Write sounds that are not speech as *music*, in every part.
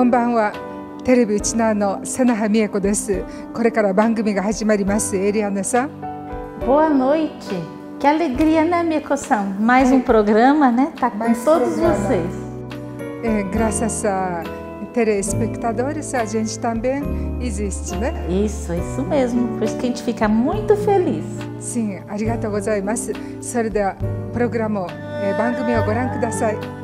さんこんばんはテレビうちなの瀬名美恵子ですこれから番組が始まりますエリアネさん Boa noite. Que alegria, né, Mico-san? Mais um programa, né? Tá com Mais todos programa. vocês. É, graças a telespectadores a gente também existe né Isso, isso mesmo. Por isso que a gente fica muito feliz. Sim, ありがとうございます。それではプログラムを、えー番組をご覧ください。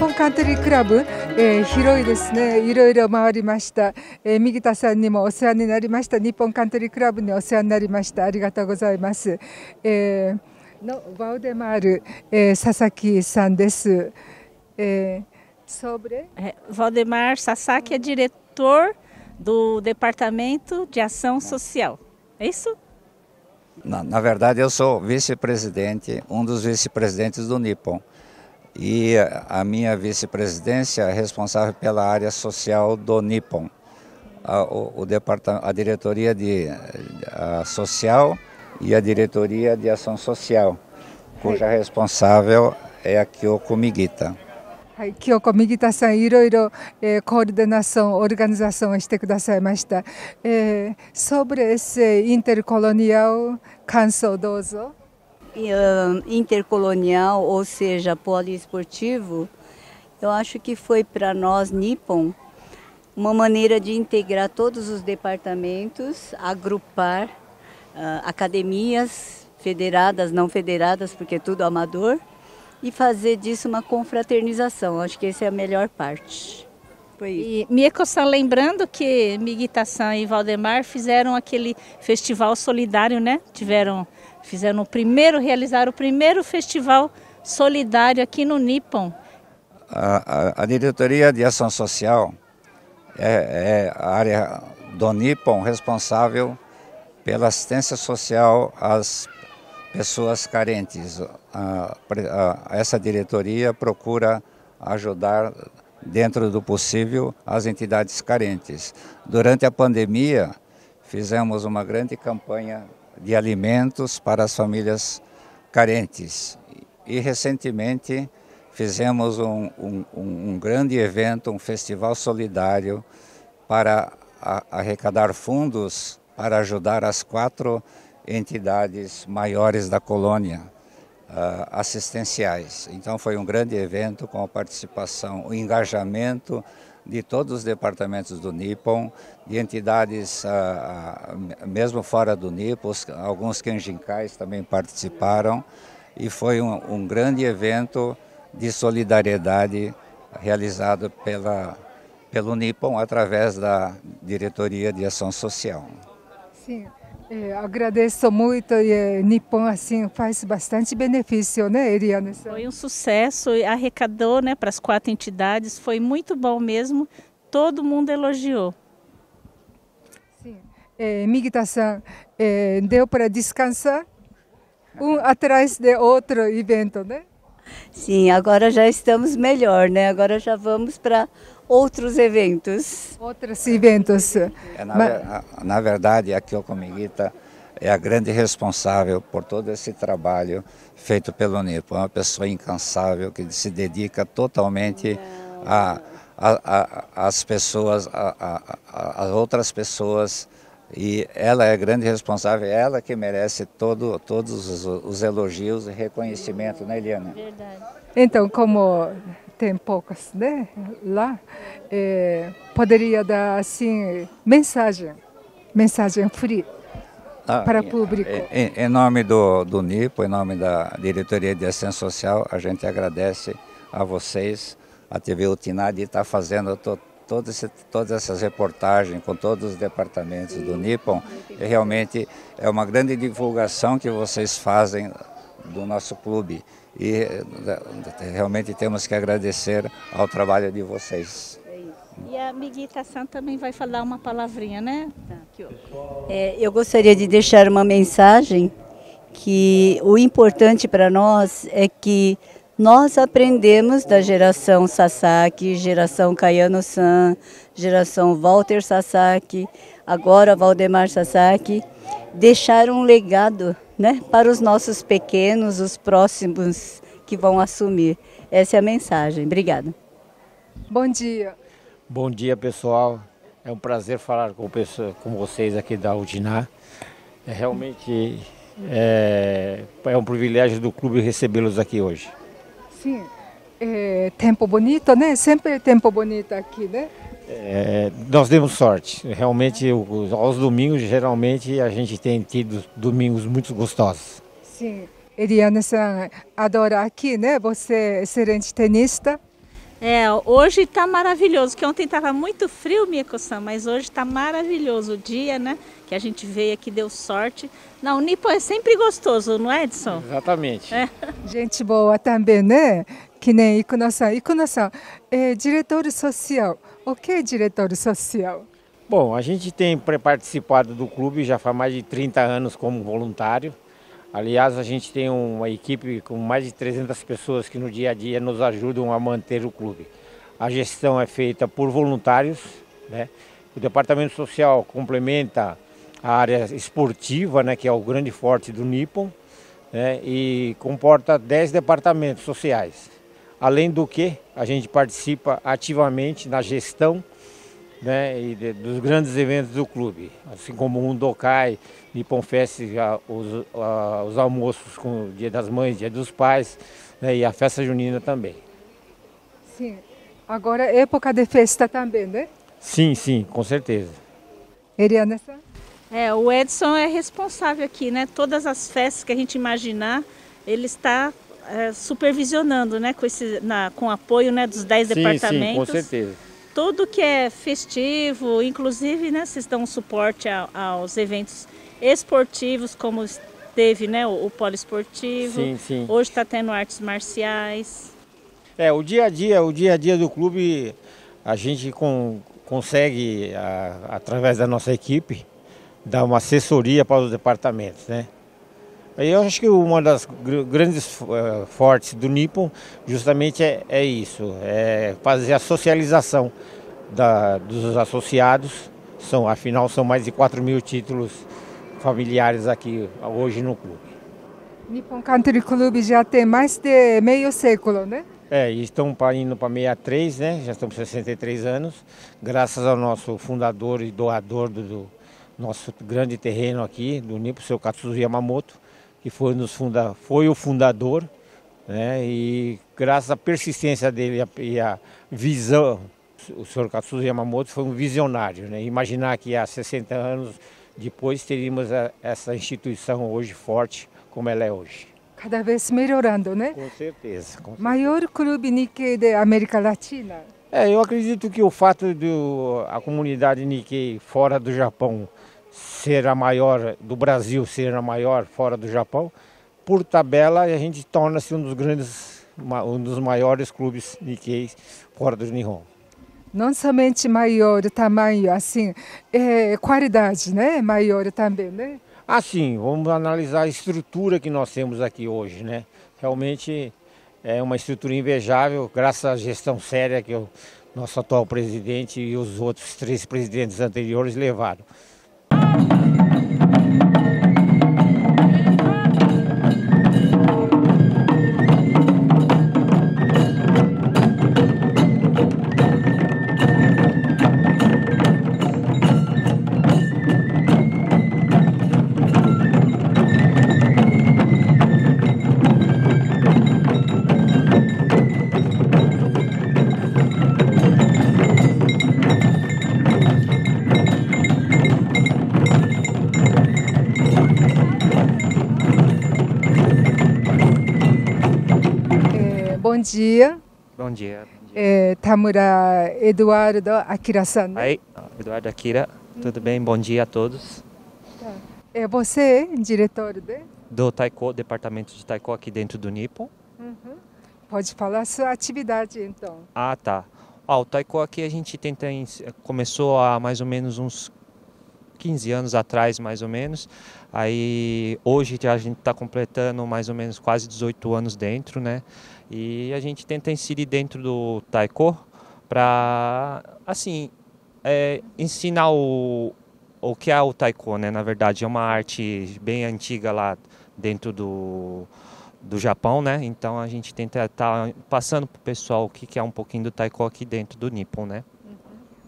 本カントリークラブ、えー広いですね。いろいろ回りました。えー右田さんにもお世話になりました。日本カントリークラブにお世話になりました。ありがとうございます。えーのバウデマール、えー佐々木さんです。えー sobre É, Valdemar Sasaki é diretor do Departamento de Ação Social. É isso? Na, na verdade, eu sou vice-presidente, um dos vice-presidentes do Nippon. E a minha vice-presidência é responsável pela área social do Nippon. A, o, o departamento, a diretoria de, a social e a diretoria de ação social, cuja responsável é a Kyoko Migita. はい、清子右田さんいろいろ、えーコーディネーション、オルガニザションをしてくださいました。えー、sobre esse intercolonial 感想どうぞ。 Intercolonial, ou seja, poliesportivo, eu acho que foi para nós, Nippon, uma maneira de integrar todos os departamentos, agrupar ah, academias federadas, não federadas, porque é tudo amador, e fazer disso uma confraternização. Acho que essa é a melhor parte. Foi isso. E Mieko-san, lembrando que Migita-san e Valdemar fizeram aquele festival solidário, né? Tiveram, fizeram o primeiro, realizaram o primeiro festival solidário aqui no Nippon. A, a- a diretoria de ação social é, é a área do Nippon responsável pela assistência social às pessoas carentes. A- essa diretoria procura ajudar, dentro do possível, as entidades carentes. Durante a pandemia, fizemos uma grande campanha de alimentos para as famílias carentes. E recentemente fizemos um, um- um- grande evento, um festival solidário para arrecadar fundos para ajudar as quatro entidades maiores da colônia ah, assistenciais. Então foi um grande evento com a participação, o engajamento de todos os departamentos do Nippon, de entidades ah, ah, mesmo fora do Nippon, os- alguns Kenjinkais também participaram e foi um, um grande evento de solidariedade realizado pela, pelo Nippon através da Diretoria de Ação Social. Sim, é, agradeço muito e é, Nippon assim faz bastante benefício, né, Eliane? Foi um sucesso, e arrecadou né, para as quatro entidades, foi muito bom mesmo, todo mundo elogiou. Sim. É, Migita-san, é, deu para descansar um atrás de outro evento, né? Sim, agora já estamos melhor, né? Agora já vamos para outros eventos. Outros eventos. É, na, a- na verdade, a Kyoko Migita é a grande responsável por todo esse trabalho feito pelo Nipo. É uma pessoa incansável que se dedica totalmente a, a- a- às pessoas, a, a- a- a outras pessoas E ela é grande responsável, ela que merece todo, todos os, os elogios e reconhecimento, né, Eliana? Verdade. Então, como tem poucas né, lá, é, poderia dar assim mensagem, mensagem free ah, para o público. Em, em, nome do, do NIPO, em nome da Diretoria de Assistência Social, a gente agradece a vocês, a TV Utiná, de estar fazendo to, todo esse, todas essas reportagens com todos os departamentos do Nippon. E realmente é uma grande divulgação que vocês fazem do nosso clube. E realmente temos que agradecer ao trabalho de vocês. E a Miguita San também vai falar uma palavrinha, né? Tá, é, eu gostaria de deixar uma mensagem que o importante para nós é que nós aprendemos da geração Sasaki, geração Kayano-san, geração Walter Sasaki, agora Valdemar Sasaki, deixar um legado né, para os nossos pequenos, os próximos que vão assumir. Essa é a mensagem. Obrigada. Bom dia. Bom dia, pessoal. É um prazer falar com, pessoa, com vocês aqui da Udiná. É realmente é, é um privilégio do clube recebê-los aqui hoje. Sim, é, tempo bonito, né? Sempre tempo bonito aqui, né? É, nós demos sorte. Realmente, aos domingos, geralmente, a gente tem tido domingos muito gostosos. Sim. Eliana-san adora aqui, né? Você é excelente tenista. É, hoje está maravilhoso, que ontem estava muito frio, Miyako-san, mas hoje está maravilhoso o dia, né? Que a gente veio aqui, deu sorte. Na Unipo é sempre gostoso, não é, Edson? Exatamente. É. Gente boa também, né? Que nem. Ikuno-san, é diretor social. O que é diretor social? Bom, a gente tem participado do clube já faz mais de 30 anos como voluntário. Aliás, a gente tem uma equipe com mais de 300 pessoas que no dia a dia nos ajudam a manter o clube. A gestão é feita por voluntários, né? O departamento social complementa a área esportiva, né, que é o grande forte do Nippon, né, e comporta 10 departamentos sociais. Além do que, a gente participa ativamente na gestão né, e de, dos grandes eventos do clube, assim como o Undokai, Nippon Fest, os, os almoços com o Dia das Mães, Dia dos Pais né, e a festa junina também. Sim, agora é época de festa também, né? Sim, sim, com certeza. Eliana? É, o Edson é responsável aqui, né? Todas as festas que a gente imaginar, ele está é, supervisionando, né? Com, esse, na, com apoio né, dos 10 departamentos. Sim, com certeza tudo que é festivo, inclusive, né, vocês dão suporte a, aos eventos esportivos, como teve né, o, o poliesportivo. Sim, sim. Hoje está tendo artes marciais. É, o dia a dia, o dia a dia do clube, a gente com, consegue, a, através da nossa equipe, dar uma assessoria para os departamentos, né? Eu acho que uma das grandes uh, fortes do Nippon justamente é, é, isso, é fazer a socialização da, dos associados. São, afinal, são mais de 4 mil títulos familiares aqui hoje no clube. Nippon Country Club já tem mais de meio século, né? É, e estão indo para 63, né? Já estamos com 63 anos, graças ao nosso fundador e doador do, do nosso grande terreno aqui, do Nippon, o seu Katsuzo Yamamoto que foi, nos funda, foi o fundador, né? e graças à persistência dele e à visão, o senhor Katsuzo Yamamoto foi um visionário. Né? Imaginar que há 60 anos depois teríamos a, essa instituição hoje forte como ela é hoje. Cada vez melhorando, né? Com certeza. Com certeza. Maior clube Nikkei da América Latina. É, eu acredito que o fato de a comunidade Nikkei fora do Japão ser a maior do Brasil, ser a maior fora do Japão, por tabela a gente torna-se um dos grandes, um dos maiores clubes Nikkei fora do Nihon. Não somente maior tamanho, assim, é, qualidade, né? Maior também, né? Assim, vamos analisar a estrutura que nós temos aqui hoje, né? Realmente é uma estrutura invejável, graças à gestão séria que o nosso atual presidente e os outros três presidentes anteriores levaram. ハハハハ! Bom dia. É, Tamura Eduardo Akira san. Oi, Eduardo Akira. Tudo bem? Bom dia a todos. É, você é diretor de? Do Taiko, departamento de Taiko aqui dentro do Nippon. Uhum. Pode falar sua atividade então. Ah, tá. Ah, o Taiko aqui a gente tenta começou há mais ou menos uns 15 anos atrás, mais ou menos. Aí hoje a gente está completando mais ou menos quase 18 anos dentro, né? E a gente tenta inserir dentro do taiko para, assim, é, ensinar o, o que é o taiko, né? Na verdade, é uma arte bem antiga lá dentro do, do Japão, né? Então a gente tenta estar tá passando para o pessoal o que é um pouquinho do taiko aqui dentro do Nippon, né?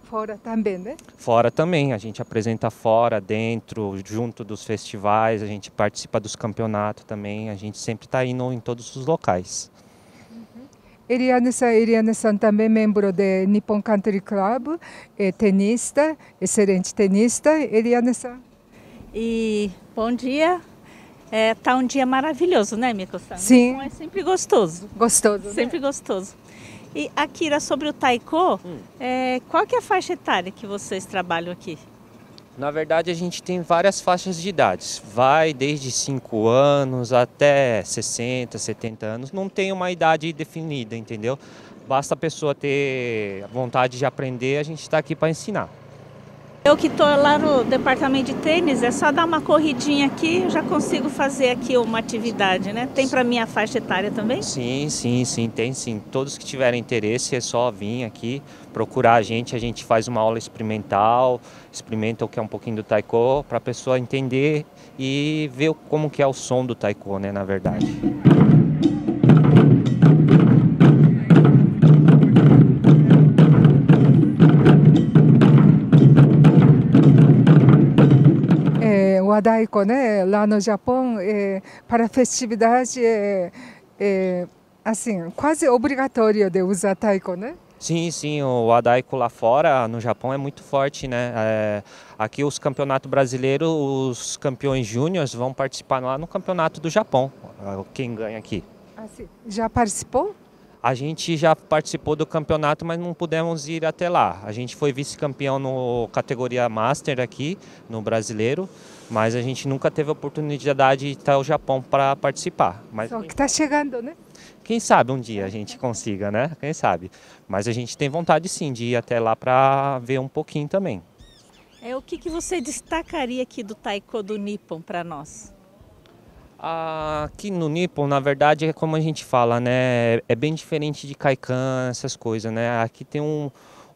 Fora também, né? Fora também, a gente apresenta fora, dentro, junto dos festivais, a gente participa dos campeonatos também, a gente sempre está indo em todos os locais. Eliane-san, também membro do Nippon Country Club, é tenista, excelente tenista. Eliane-san. E bom dia. É, tá um dia maravilhoso, né, Miko-san? Sim. É sempre gostoso. Gostoso. Né? Sempre né? gostoso. E Akira, sobre o taiko, hum. é, qual que é a faixa etária que vocês trabalham aqui? Na verdade, a gente tem várias faixas de idades. Vai desde 5 anos até 60, 70 anos. Não tem uma idade definida, entendeu? Basta a pessoa ter vontade de aprender, a gente está aqui para ensinar. Eu que estou lá no departamento de tênis, é só dar uma corridinha aqui, eu já consigo fazer aqui uma atividade, né? Tem para minha faixa etária também? Sim, sim, sim, tem sim. Todos que tiverem interesse é só vir aqui, procurar a gente, a gente faz uma aula experimental, experimenta o que é um pouquinho do taiko para a pessoa entender e ver como que é o som do taiko, né, na verdade. Adaiko, né? Lá no Japão, é, para festividade é, é, assim, quase obrigatório de usar taiko, né? Sim, sim, o Adaiko lá fora, no Japão, é muito forte, né? É, aqui os campeonatos brasileiros, os campeões júniores vão participar lá no campeonato do Japão, quem ganha aqui. Assim, já participou? A gente já participou do campeonato, mas não pudemos ir até lá. A gente foi vice-campeão no categoria Master aqui, no brasileiro, mas a gente nunca teve a oportunidade de estar ao Japão para participar. Mas Só que está chegando, né? Quem sabe um dia a gente consiga, né? Quem sabe. Mas a gente tem vontade sim de ir até lá para ver um pouquinho também. É o que, que você destacaria aqui do Taiko do Nippon para nós? Aqui no Nippon, na verdade, é como a gente fala, né? É bem diferente de Kaikan, essas coisas, né? Aqui tem um,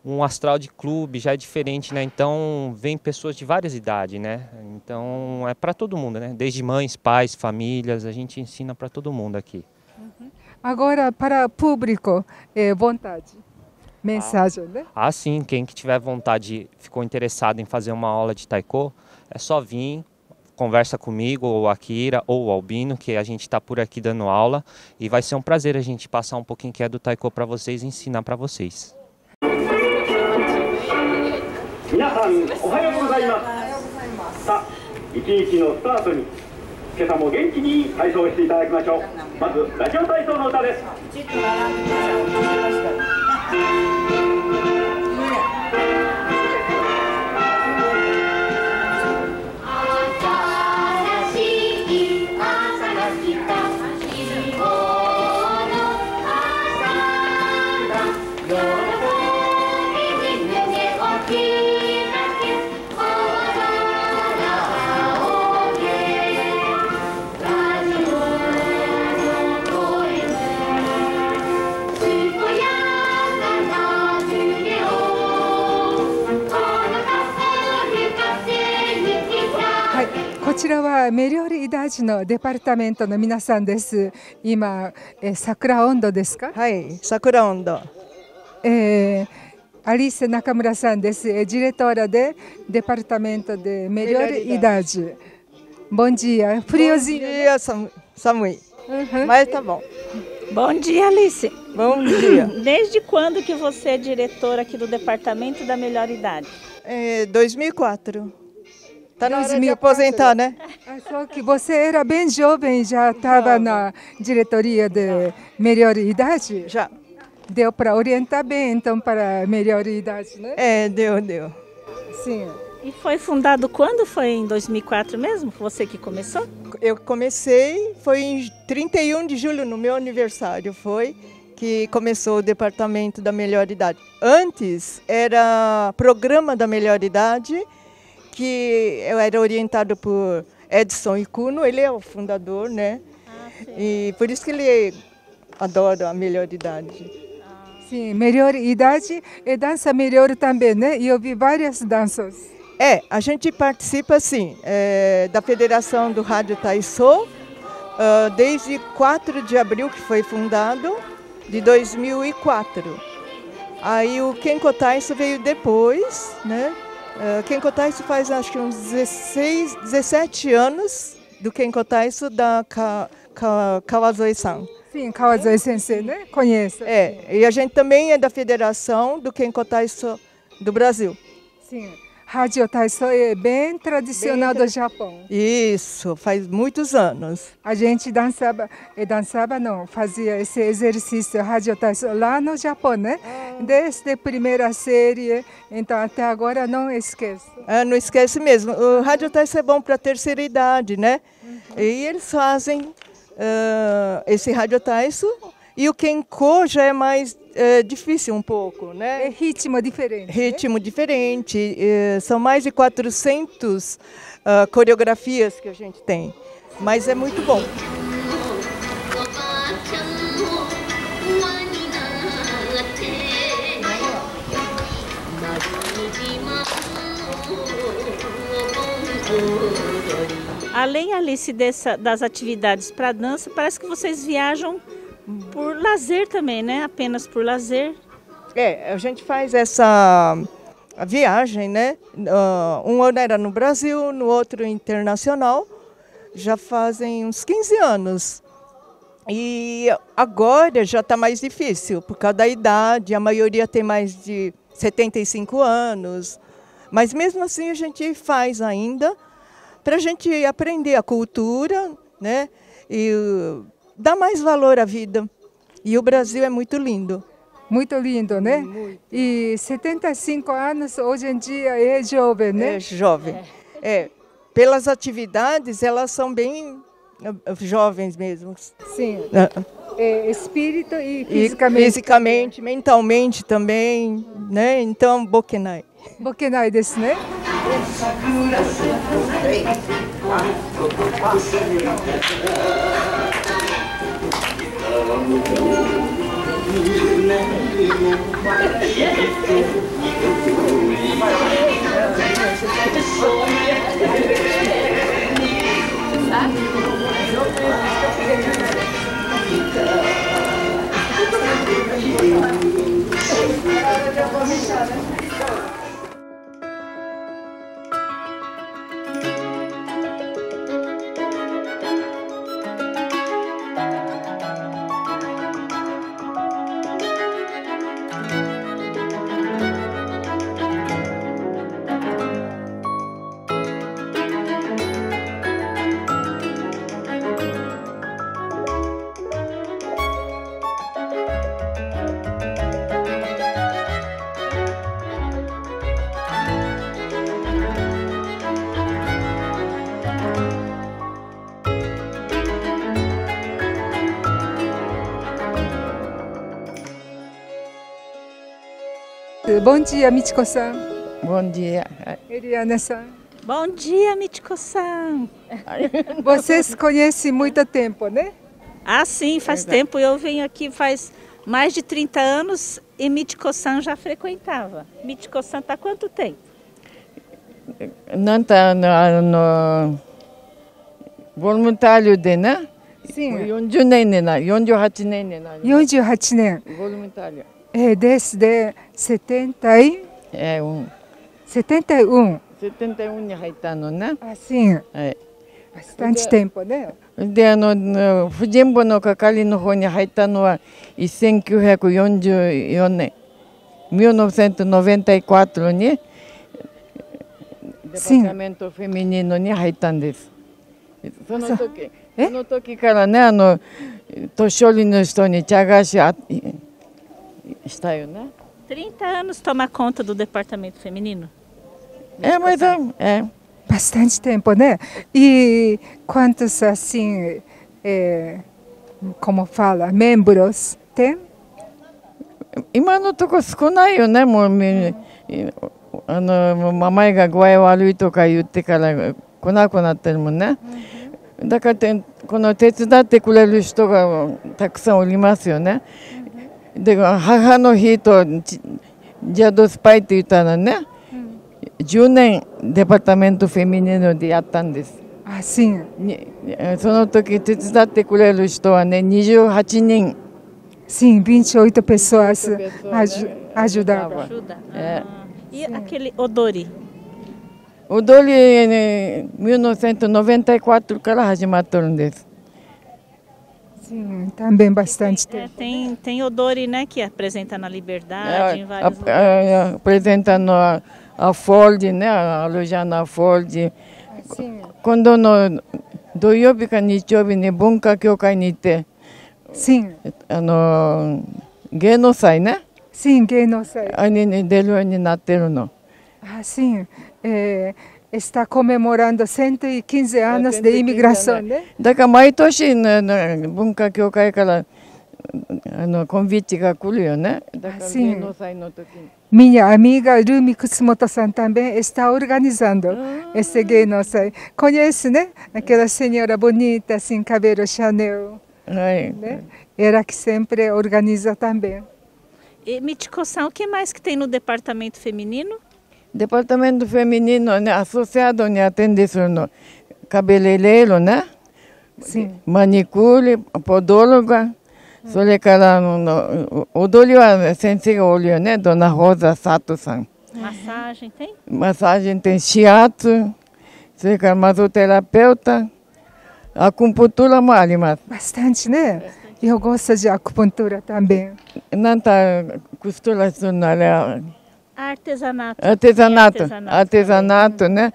um astral de clube, já é diferente, né? Então, vem pessoas de várias idades, né? Então, é para todo mundo, né? Desde mães, pais, famílias, a gente ensina para todo mundo aqui. Uhum. Agora, para público, é, vontade, mensagem, ah, né? Ah, sim. Quem que tiver vontade, ficou interessado em fazer uma aula de taiko, é só vir, conversa comigo, ou Akira, ou o Albino, que a gente está por aqui dando aula. E vai ser um prazer a gente passar um pouquinho que é do Taiko para vocês e ensinar para vocês. 皆さんおはようございます。さあ一日のスタートに今朝も元気に体操していただきましょう。まずラジオ体操の歌です。ちらはメリオリイダージのデパルタメントの皆さんです。今、え桜温度ですかはい、桜温度。えー、アリセ中村さんです。ディレトーラでデパルタメントでメリオリイダージ。Bom dia. Friozinho. Bom dia, Samui. Uhum. Mas tá bom. Bom dia, Alice. Bom dia. Desde *laughs* quando que você é diretora aqui do Departamento da Melhor Idade? É, 2004. Tá na hora de aposentar, né? Ah, só que você era bem jovem, já estava na diretoria de melhor idade? Já. Deu para orientar bem, então, para melhor idade, né? É, deu, deu. Sim. E foi fundado quando? Foi em 2004 mesmo? Você que começou? Eu comecei, foi em 31 de julho, no meu aniversário, foi que começou o departamento da melhor idade. Antes era programa da melhor idade, que eu era orientado por Edson Icuno, ele é o fundador, né? e por isso que ele adora a melhor idade. Sim, melhor idade e dança melhor também, né? E eu vi várias danças. É, a gente participa, sim, é, da Federação do Rádio Taisô, uh, desde 4 de abril, que foi fundado, de 2004. Aí o Kenko Taiso veio depois, né? Uh, Kenko Taiso faz acho que uns 16, 17 anos do Kenko Taiso da Ka, Ka, Kawazoe-san. Sim, Kawazoe Sensei, né? Conheço. É, e a gente também é da Federação do Kenko Taiso do Brasil. Sim. Rádio Taiso é bem tradicional Bem do Japão. Isso, faz muitos anos. A gente dançava, e dançava não, fazia esse exercício Rádio Taiso lá no Japão, né? Desde a primeira série, então até agora não esqueço. Ah, não esquece mesmo. O Rádio Taiso é bom para a terceira idade, né? E eles fazem ah, esse Rádio Taiso. E o kenko já é mais é, difícil um pouco, né? É ritmo diferente. Né? Ritmo né? diferente. É, são mais de 400 uh, ah, coreografias que a gente tem. Mas é muito bom. Além, Alice, dessa, das atividades para dança, parece que vocês viajam por lazer também, né? Apenas por lazer. É, a gente faz essa viagem, né? Ah, um ano era no Brasil, no outro internacional. Já fazem uns 15 anos. E agora já está mais difícil, por causa da idade. A maioria tem mais de 75 anos. Mas mesmo assim a gente faz ainda para a gente aprender a cultura, né? E dá mais valor à vida. E o Brasil é muito lindo. Muito lindo, né? Muito. E 75 anos hoje em dia é jovem, né? É jovem. É. Pelas atividades, elas são bem ah, jovens mesmo. Sim. Ah. É, espírito e fisicamente. E fisicamente, mentalmente também, né? Então, Bokenai. Bokenai desse, né? いで Bom dia, Michiko-san. Bom dia. Eliana-san. Bom dia, Mitiko-san. *laughs* Vocês conhecem muito tempo, né? Ah, sim, faz tempo. Eu venho aqui faz mais de 30 anos e Mitiko-san já frequentava. Mitiko-san está há quanto tempo? なんてあのあのボルムタリュでね Sim. 40年になる48年になる48年。ボルムタリュ É, desde 70 e... えーうん、71. 71に入ったのね、Assim, はい、bastante tempo, né? であのの婦人部の係の方に入ったのは1944年。1994にデパータメントフェミニーノに入ったんです。その時その時からねあの年寄りの人に茶菓子あ いしたよね 30 anos tomar conta do departamento feminino? É, mas é, é. Bastante tempo, né? E quantos, assim, é, como fala, membros tem? 今のとこ少ないよねもうみあのママイが具合悪いとか言ってから来なくなってるもんね、だからてこの手伝ってくれる人がたくさんおりますよね、 で母の日とジジャドスパイって言ったらね、10年デパータメントフェミニノでやったんです。Assim, にその時手伝ってくれる人はね28人 sim, 28 pessoas aju ajudavam. Ajuda? É. Ah, E aquele odori? 踊り、ね、1994から始まっとるんです。Sim, também bastante tem, tempo. É, tem, tem Odori, né, que apresenta na Liberdade, é, em vários a, é, Apresenta na a Ford, né, alojar na Ford. Sim. Quando no doyobi ka nichobi ni bunka kyokai ni ite. Sim. A no sai, né? Sim, gei no sai. Aí, deru ni natte no. Ah, sim. É, está comemorando 115 anos de imigração, né? Daí mai toshi na bunka kyokai kara no convite ga kulyo, né? Ah, sim. Minha amiga Rumi Kusumoto-san também está organizando ah. esse gay sai. Conhece, né? Aquela senhora bonita, assim, cabelo Chanel. Ai. Né? Ela que sempre organiza também. E Michiko-san, o que mais que tem no departamento feminino? Departamento feminino, é associado, onde atende isso no cabeleireiro, né? Sim. Manicure, podóloga. Hum. それからあの踊りは先生がおるよね、ドナ・ホーザ・サトさん。マッサージ tem? É né, Massagem tem shiatsu, それからマゾテラペウタ、acupuntura Bastante, né? Eu gosto de acupuntura também. なんた、costura するなら。Artesanato. Artesanato, artesanato, artesanato né?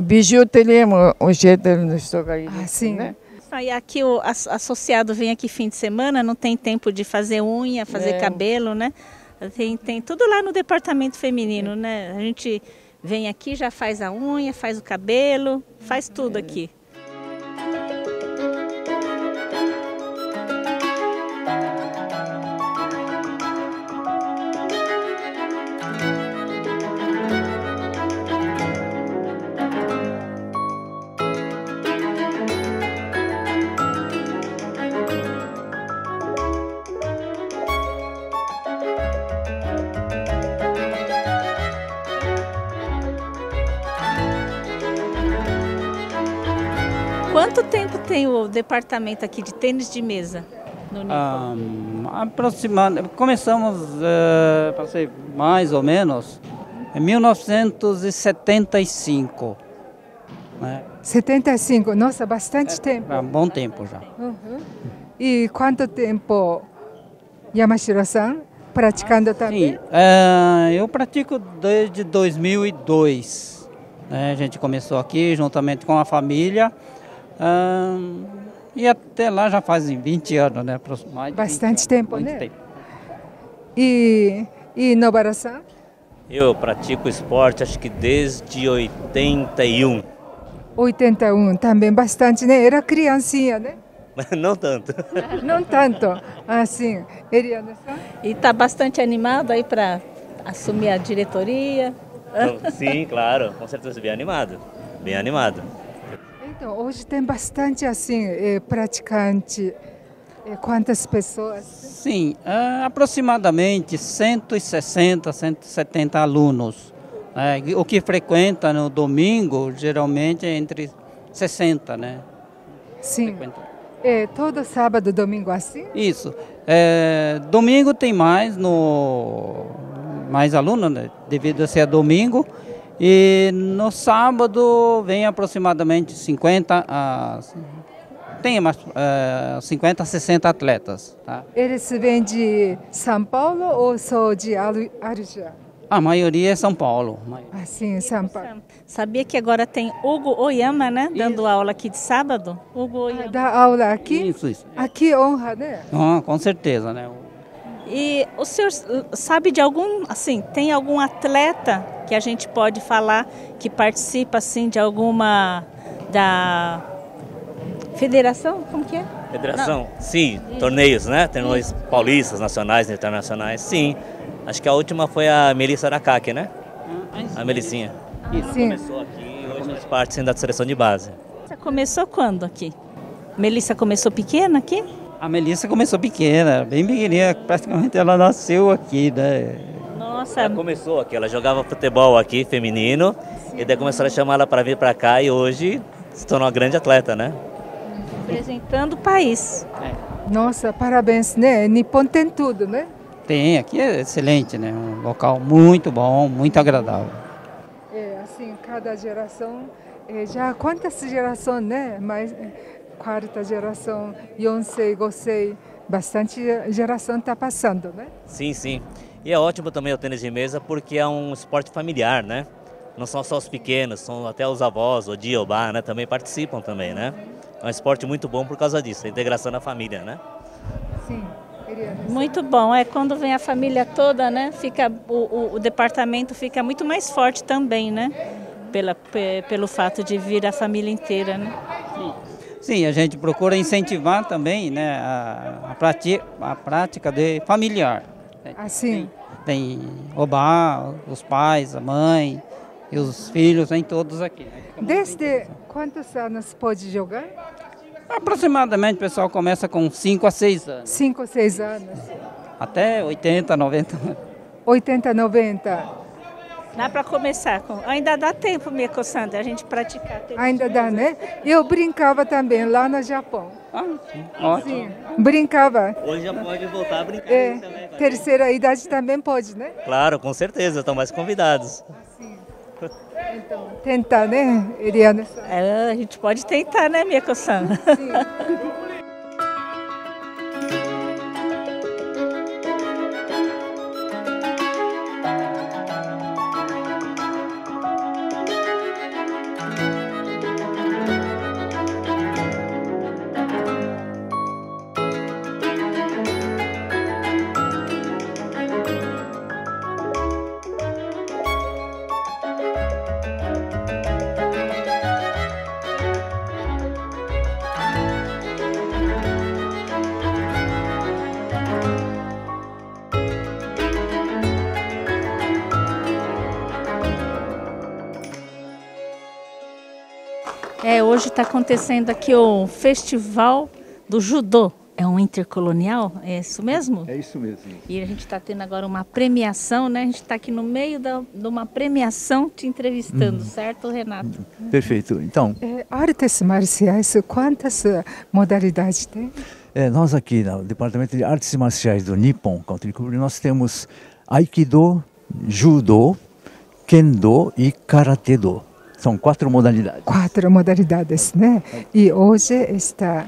Bijuteria, o jeito do Sogaí. Ah, assim, sim. Né? E aqui o associado vem aqui fim de semana, não tem tempo de fazer unha, fazer é. cabelo, né? Tem, tem tudo lá no departamento feminino, é. né? A gente vem aqui, já faz a unha, faz o cabelo, faz uhum. tudo é. aqui. Quanto tempo tem o departamento aqui de tênis de mesa no Nippon? Ah, aproximando, começamos, eh, para ser mais ou menos, em 1975. Né? 75, nossa, bastante tempo. Há um bom tempo já. Uhum. E quanto tempo Yamashiro-san praticando também? Sim, eh, eu pratico desde 2002. né? A gente começou aqui juntamente com a família. Ah, e até lá já fazem 20 anos, né? Mais de 20 Bastante anos, tempo, né? tempo. E, e Nobara-san? Eu pratico esporte acho que desde 81, 81, também bastante, né? Era criancinha, né? mas *laughs* não tanto. *laughs* Não tanto, assim. Eliana-san? E está bastante animado aí para assumir a diretoria? Sim, claro, com certeza bem animado, bem animado. Então, hoje tem bastante, assim, eh, praticante. Eh, quantas pessoas? Sim, ah, aproximadamente 160, 170 alunos. né? o que frequenta no domingo, geralmente é entre 60, né? Sim. Frequenta. Eh, todo sábado, domingo, assim? Isso. É, domingo tem mais no mais alunos, né? devido a ser domingo. E no sábado vem aproximadamente 50 a tem mais, é, 50 a 60 atletas, tá? Eles vêm de São Paulo ou só de Aru- Arujá? A maioria é São Paulo. Assim, em São Paulo. Sabia que agora tem Hugo Oyama, né? Dando aula aqui de sábado? Hugo Oyama. Dá aula aqui? Isso, isso. Aqui honra, né? Ah, com certeza, né? E o senhor sabe de algum, assim, tem algum atleta que a gente pode falar que participa, assim, de alguma da federação? Como que é? Federação? Sim, torneios, né? Torneios paulistas, nacionais, internacionais, sim. Acho que a última foi a Melissa Aracaque, né? A Melissinha. Ela Sim. começou aqui e hoje faz parte da seleção de base. Você começou quando aqui? Melissa começou pequena aqui? A Melissa começou pequena, bem pequenininha, praticamente ela nasceu aqui, né? Nossa, Ela começou aqui, ela jogava futebol aqui, feminino, e daí começaram a chamar ela para vir para cá e hoje se tornou uma grande atleta, né? representando o país. Nossa, parabéns, né? Nippon tem tudo, né? Tem, aqui é excelente, né? Um local muito bom, muito agradável. É, assim, cada geração, é, já quantas gerações, né? Mas é, quarta geração, Yonsei, Gosei, bastante geração está passando, né? Sim, sim. E é ótimo também o tênis de mesa porque é um esporte familiar, né? Não são só os pequenos, são até os avós, o Diobá, né? Também participam também, né? É um esporte muito bom por causa disso, a integração da família, né? Sim. Muito bom, é quando vem a família toda, né? Fica o, o, o departamento fica muito mais forte também, né? Pela, pe- pelo fato de vir a família inteira, né? Sim, a gente procura incentivar também, né? A, a, prati- a prática de familiar. Assim. Tem Obá, os pais, a mãe e os filhos, vem todos aqui. né? Desde quantos anos pode jogar? Aproximadamente o pessoal começa com 5 a 6 anos, Cinco, seis anos. até 80, 90. 80, 90. Dá para começar com. Ainda dá tempo, Mieko Sandra, a gente praticar. Ainda dá, né? Eu brincava também lá no Japão. Ótimo. Brincava. Hoje já pode voltar a brincar É, também. terceira idade também pode, né? Claro, com certeza, estão mais convidados. Tentar, né, Eliana? É, a gente pode tentar, né, Mieko Sandra? É, está acontecendo aqui o Festival do Judô. É um intercolonial? É isso mesmo? É isso mesmo. E a gente está tendo agora uma premiação, né? A gente está aqui no meio da, de uma premiação te entrevistando, certo, Renato? Perfeito. Então, É, artes marciais, quantas eh, modalidades tem? é, nós aqui no Departamento de Artes Marciais do Nippon Country Club, nós temos Aikido, Judo, Kendo e Karate-do. São quatro modalidades. Quatro modalidades, né? E hoje está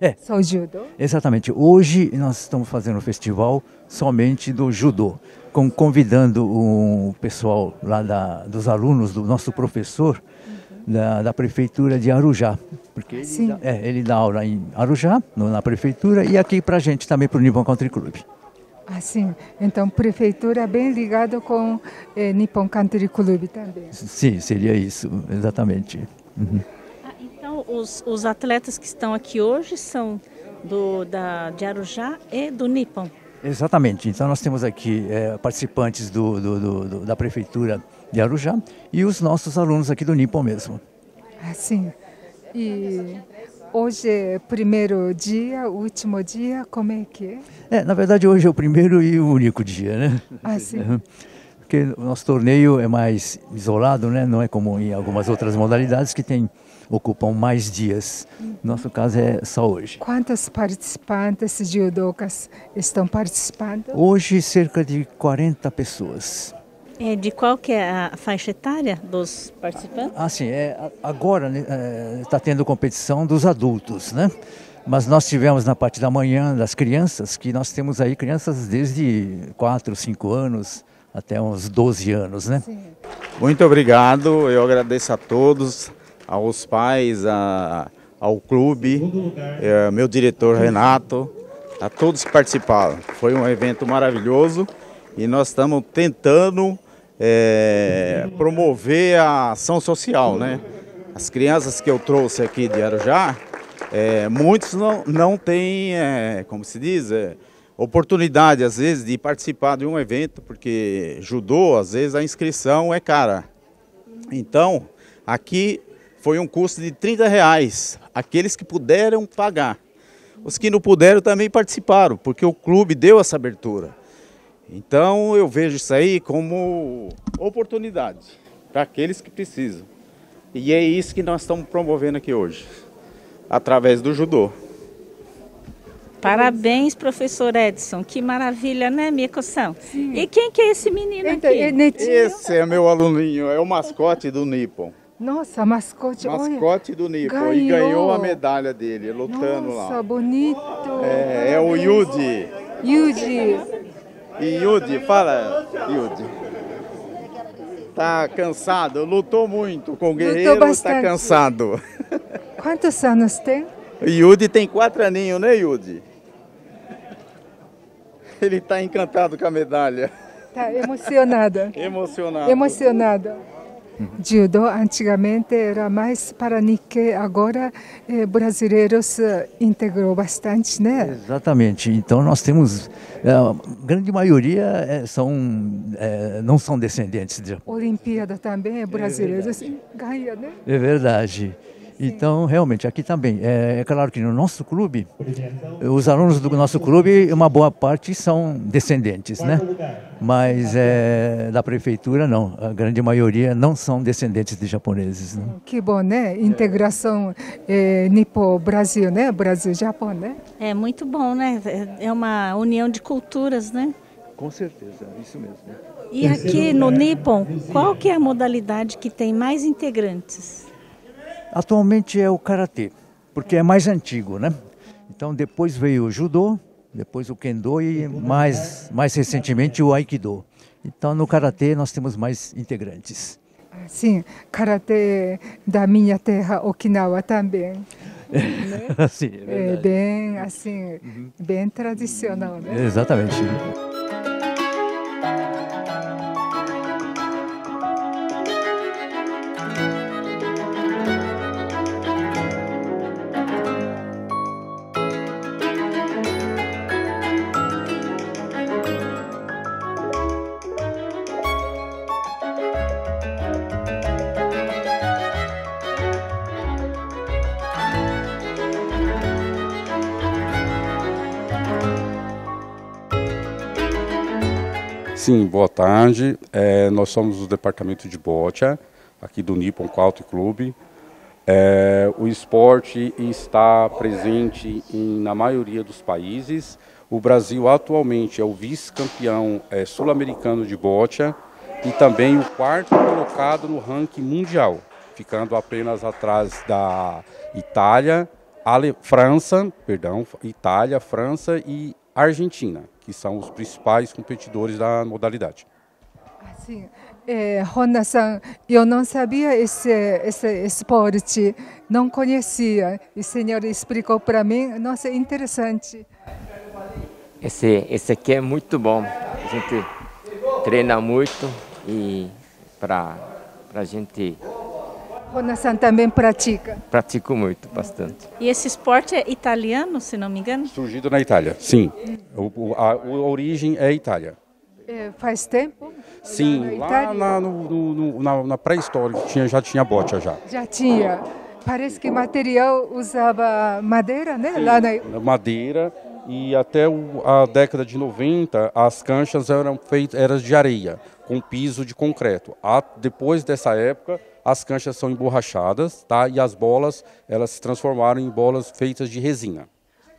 É. só o judô. Exatamente. Hoje nós estamos fazendo um festival somente do judô, com, convidando o pessoal lá da, dos alunos do nosso professor da, da prefeitura de Arujá, porque ele Sim. dá, é, ele dá aula em Arujá, no- na prefeitura, e aqui para a gente também para o Nippon Country Club. Assim, então prefeitura bem ligado com eh, Nippon Country Club também. Sim, seria isso, exatamente. Uhum. Então, os, os atletas que estão aqui hoje são do, da, de Arujá e do Nippon. Exatamente. Então nós temos aqui eh, participantes do, do- do- do- da prefeitura de Arujá e os nossos alunos aqui do Nippon mesmo. Assim, e hoje é primeiro dia, último dia, como é que é? É, na verdade hoje é o primeiro e o único dia, né? Ah, sim. *laughs* Uhum. Porque o nosso torneio é mais isolado, né? Não é como em algumas outras modalidades que tem ocupam mais dias. Nosso caso é só hoje. Quantos participantes judocas estão participando? Hoje cerca de 40 pessoas. É, de qual que é a faixa etária dos participantes? Assim, é, agora está tendo competição dos adultos, né? Mas nós tivemos na parte da manhã das crianças, que nós temos aí crianças desde 4, 5 anos até uns 12 anos, né? Muito obrigado, eu agradeço a todos, aos pais, a, ao clube, eh, meu diretor Renato, a todos que participaram. Foi um evento maravilhoso e nós estamos tentando eh, promover a ação social, né? As crianças que eu trouxe aqui de Arujá, eh, muitos não, não têm, eh, como se diz, eh, oportunidade às vezes de participar de um evento, porque judô, às vezes a inscrição é cara. Então, aqui foi um custo de 30 reais, aqueles que puderam pagar. Os que não puderam também participaram, porque o clube deu essa abertura. Então eu vejo isso aí como oportunidade para aqueles que precisam. E é isso que nós estamos promovendo aqui hoje, através do judô. Parabéns, professor Edson. Que maravilha, né, Mico-san? E quem que é esse menino aqui? é Netinho. Esse é meu aluninho, é o mascote do Nippon. Nossa, mascote, olha. Mascote do Nippon. E Ganhou. ganhou a medalha dele, lutando Nossa, lá. bonito. É, é o Yudi. Yuji. E Yudi, fala, Yudi. Tá cansado, lutou muito com o guerreiro, tá cansado. Quantos anos tem? Yudi tem quatro aninhos, né, Yudi? Ele tá encantado com a medalha. Tá emocionada. Emocionado. Emocionada. Judô antigamente era mais para Nikkei, agora eh, brasileiros eh, integrou bastante, né? Exatamente. Então nós temos eh, a grande maioria eh, são eh, não são descendentes de Olimpíada também, brasileiros ganham, né? É verdade. Então, realmente, aqui também. É, é claro que no nosso clube, os alunos do nosso clube, uma boa parte são descendentes, né? Mas é, da prefeitura, não. A grande maioria não são descendentes de japoneses. Né? Que bom, né? Integração eh, Nipo-Brasil, né? Brasil-Japão, né? É muito bom, né? É uma união de culturas, né? Com certeza, isso mesmo. E aqui no Nippon, qual que é a modalidade que tem mais integrantes? Atualmente é o karatê, porque é mais antigo, né? Então depois veio o judô, depois o kendo e mais mais recentemente o aikido. Então no karatê nós temos mais integrantes. Sim, karatê da minha terra, Okinawa também. *laughs* Sim, é É bem assim, bem tradicional, né? Exatamente. Sim, boa tarde. É, nós somos do departamento de bocha, aqui do Nippon Country Club. É, o esporte está presente em- na maioria dos países. O Brasil atualmente é o vice-campeão é, sul-americano de bocha e também o quarto colocado no ranking mundial, ficando apenas atrás da Itália, Ale- França, perdão, Itália, França e Argentina, que são os principais competidores da modalidade. Sim. É, Rona-san, eu não sabia esse, esse esporte, não conhecia. E o senhor explicou para mim, nossa, interessante. Esse, esse aqui é muito bom. A gente treina muito e para a gente Rona-san também pratica. pratico muito, bastante. E esse esporte é italiano, se não me engano? Surgido na Itália, sim. O, o- a, a origem é Itália. É, faz tempo? Sim, lá na, no- no- no- na, na pré-história tinha, já tinha bote já. Já tinha. Parece que material usava madeira, né? Lá na... Madeira e até o- a década de 90 as canchas eram feitas eram de areia com piso de concreto. A- depois dessa época as canchas são emborrachadas, tá? E as bolas elas se transformaram em bolas feitas de resina.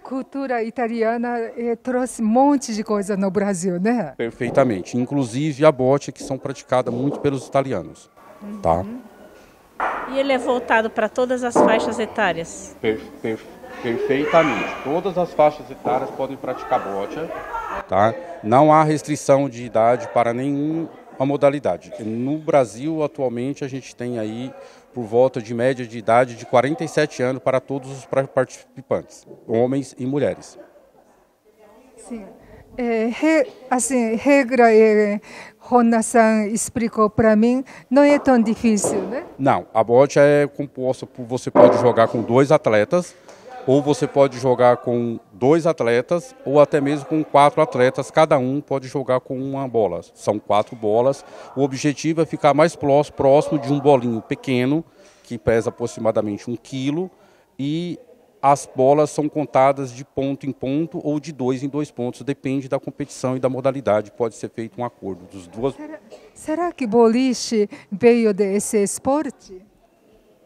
cultura italiana eh, trouxe um monte de coisa no Brasil, né? Perfeitamente, inclusive a bote que são praticadas muito pelos italianos, tá? E ele é voltado para todas as faixas etárias? Per- per- perfeitamente. Todas as faixas etárias podem praticar bote, Tá? Não há restrição de idade para nenhuma modalidade. No Brasil, atualmente, a gente tem aí por volta de média de idade de 47 anos para todos os participantes, homens e mulheres. Sim. É, re, assim, regra é, Rona-san explicou para mim, não é tão difícil, né? Não, a bote é composta por você pode jogar com dois atletas, ou você pode jogar com dois atletas, ou até mesmo com quatro atletas, cada um pode jogar com uma bola. São quatro bolas. O objetivo é ficar mais próximo de um bolinho pequeno, que pesa aproximadamente um quilo, e as bolas são contadas de ponto em ponto ou de dois em dois pontos, depende da competição e da modalidade. Pode ser feito um acordo dos duas. Será, será que boliche veio desse esporte?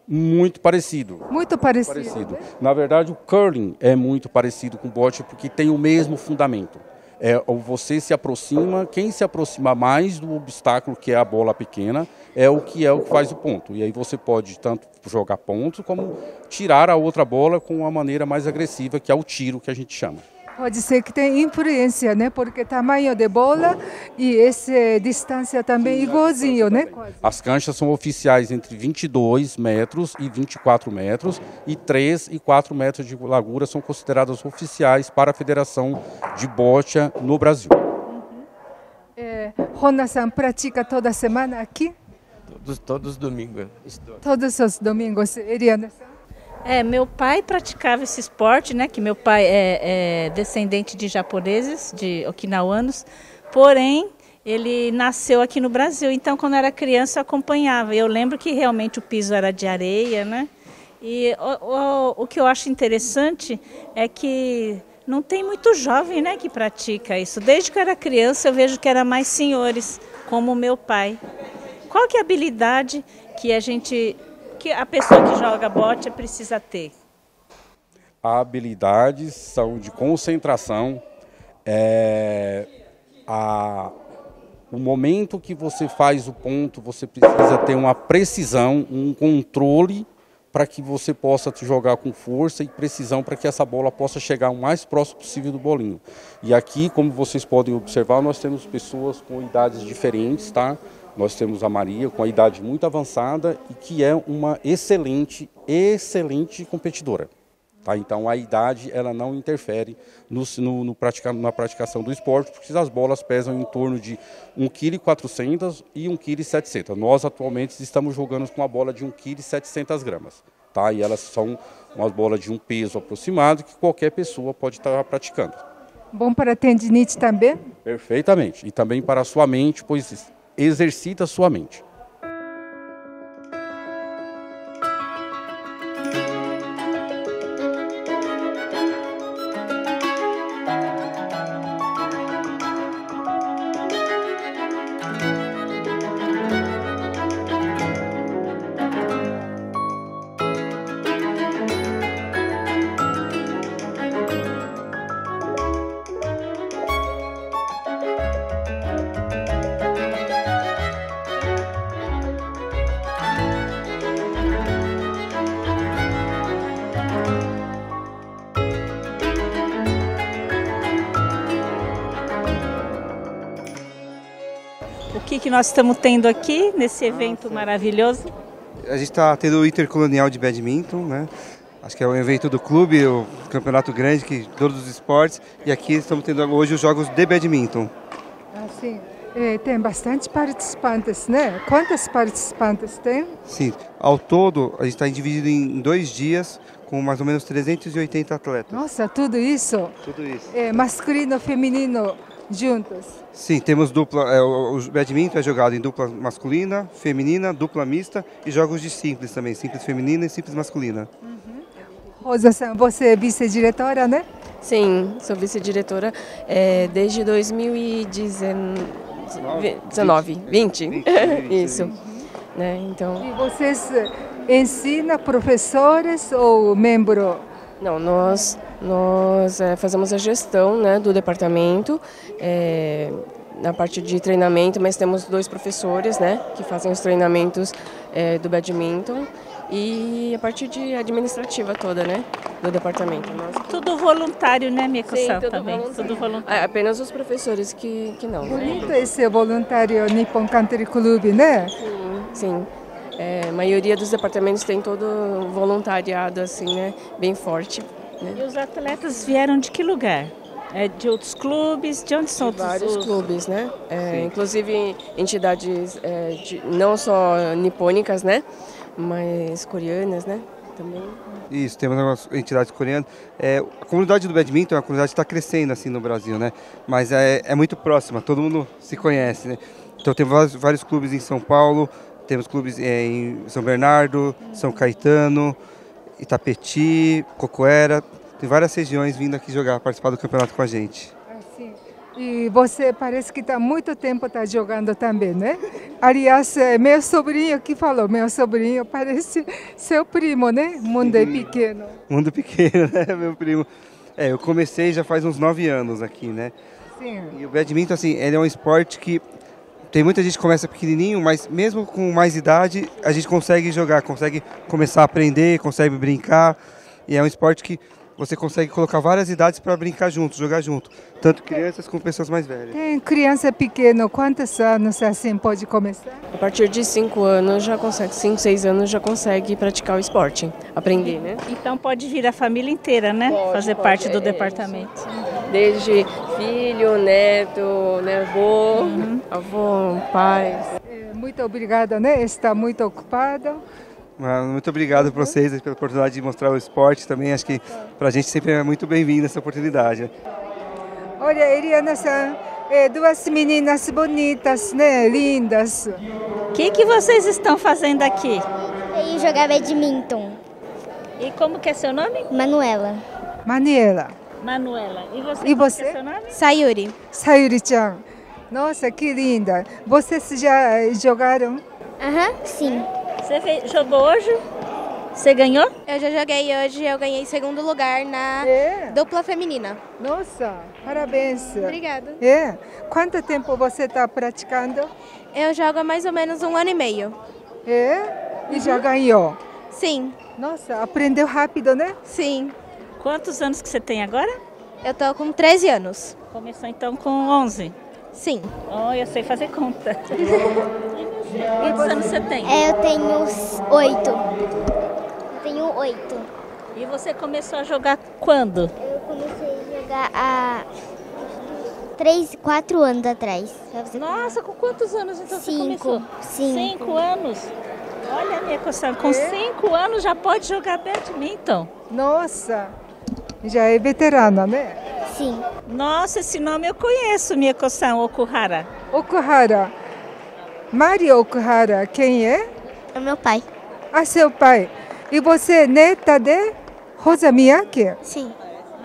Muito parecido. Muito parecido. parecido. Na verdade, o curling é muito parecido com o bote porque tem o mesmo fundamento. É, você se aproxima, quem se aproxima mais do obstáculo que é a bola pequena é o que é o que faz o ponto. E aí você pode tanto jogar pontos como tirar a outra bola com uma maneira mais agressiva, que é o tiro que a gente chama. Pode ser que tenha influência, né? Porque tamanho de bola e essa distância também igualzinho, né? As canchas são oficiais entre 22 metros e 24 metros e 3 e 4 metros de largura são consideradas oficiais para a Federação de Bocha no Brasil. Uhum. É, Rona-san pratica toda semana aqui? Todos, todos os domingos. Todos os domingos, Eliana-san? É, meu pai praticava esse esporte, né? Que meu pai é, é descendente de japoneses, de okinawanos, porém ele nasceu aqui no Brasil. Então, quando era criança, eu acompanhava. Eu lembro que realmente o piso era de areia, né? E o, o, o que eu acho interessante é que não tem muito jovem, né, que pratica isso. Desde que eu era criança, eu vejo que era mais senhores, como meu pai. Qual que é a habilidade que a gente que a pessoa que joga bote precisa ter? Habilidades são de concentração, é, a, o momento que você faz o ponto, você precisa ter uma precisão, um controle para que você possa jogar com força e precisão para que essa bola possa chegar o mais próximo possível do bolinho. E aqui, como vocês podem observar, nós temos pessoas com idades diferentes, tá? Nós temos a Maria com a idade muito avançada e que é uma excelente, excelente competidora. Tá? Então a idade ela não interfere no, no, no pratica, na praticação do esporte, porque as bolas pesam em torno de 1,4 kg e 1,7 kg. Nós atualmente estamos jogando com uma bola de 1,7 kg. Tá? E elas são umas bolas de um peso aproximado que qualquer pessoa pode estar praticando. Bom para tendinite também? Perfeitamente. E também para a sua mente, pois exercita a sua mente. Que, nós estamos tendo aqui nesse evento maravilhoso? A gente está tendo o Intercolonial de Badminton, né? Acho que é um evento do clube, o campeonato grande, que todos os esportes. E aqui estamos tendo hoje os jogos de badminton. Ah, sim. É, tem bastante participantes, né? Quantos participantes tem? Sim, ao todo a gente está dividido em dois dias com mais ou menos 380 atletas. Nossa, tudo isso? Tudo isso. É, masculino, feminino, juntos? Sim, temos dupla. É, o badminton é jogado em dupla masculina, feminina, dupla mista e jogos de simples também, simples feminina e simples masculina. Uhum. Rosa, você é vice-diretora, né? Sim, sou vice-diretora é, desde 2019, 20, 20. isso. Uhum. Né, então. E vocês ensinam professores ou membro? Não, nós nós é, fazemos a gestão né, do departamento, é, na parte de treinamento, mas temos dois professores né, que fazem os treinamentos é, do badminton e a parte de administrativa toda, né? do departamento. Nós que- Tudo voluntário, né, minha Sim, tudo também? voluntário. Tudo voluntário. É, apenas os professores que, que não. né? Bonito esse voluntário Nippon Country Club, né? Sim, sim. É, a maioria dos departamentos tem todo voluntariado assim, né? Bem forte. Né? E os atletas vieram de que lugar? É de outros clubes? De onde são De vários os... clubes, né? É, inclusive entidades é, de- não só nipônicas, né? Mas coreanas, né? Também. Isso, temos algumas entidades coreanas. É, a comunidade do badminton é uma comunidade que está crescendo assim no Brasil, né? Mas é, é muito próxima, todo mundo se conhece, né? Então temos vários, vários clubes em São Paulo, temos clubes é, em São Bernardo, São Caetano, Itapeti, Cocoera. Tem várias regiões vindo aqui jogar, participar do campeonato com a gente. Assim. E você parece que está muito tempo tá jogando também, né? Aliás, é meu sobrinho que falou, meu sobrinho parece seu primo, né? Mundo é pequeno. Mundo pequeno, *laughs* né, meu primo? É, eu comecei já faz uns nove anos aqui, né? Sim. E o badminton, assim, ele é um esporte que tem muita gente que começa pequenininho, mas mesmo com mais idade, a gente consegue jogar, consegue começar a aprender, consegue brincar. E é um esporte que você consegue colocar várias idades para brincar juntos, jogar junto. Tanto crianças como pessoas mais velhas. Tem criança pequena, quantos anos assim pode começar? A partir de 5 anos já consegue, 5, 6 anos já consegue praticar o esporte, aprender, né? Então pode vir a família inteira, né? Fazer pode, parte do é, departamento. Desde filho, neto, né, avô, avô, pai. É, Muito obrigada, né? Está muito ocupado. Mas Muito obrigado para vocês pela oportunidade de mostrar o esporte também. Acho que para a gente sempre é muito bem-vinda essa oportunidade. Olha, Eliana-san, é, duas meninas bonitas, né? Lindas. O que, que vocês estão fazendo aqui? E jogar badminton. E como que é seu nome? Manuela. Maniela. Manuela. E você? E como você? que é seu nome? Sayuri. Sayuri-chan. Nossa, que linda. Vocês já eh, jogaram? Aham, sim. Você fez- jogou hoje? Você ganhou? Eu já joguei hoje, eu ganhei segundo lugar na dupla feminina. Nossa, parabéns. Obrigada. É. Quanto tempo você está praticando? Eu jogo há mais ou menos um ano e meio. É? E já ganhou? Sim. Nossa, aprendeu rápido, né? Sim. Quantos anos que você tem agora? Eu tô com 13 anos. Começou então com 11? Sim. Oh, eu sei fazer conta. *laughs* Quantos anos você tem? É, eu tenho oito. Eu tenho oito. E você começou a jogar quando? Eu comecei a jogar há três, quatro anos atrás. Nossa, com quantos anos então você Cinco. começou? Cinco. Cinco anos? Olha, minha coção, com cinco anos já pode jogar badminton. Nossa, já é veterana, né? Sim. Nossa, esse nome eu conheço, minha coção, Okuhara. Okuhara. Mario Okuhara, quem é? É meu pai. Ah, seu pai. E você é neta de Rosa Miyake? Sim.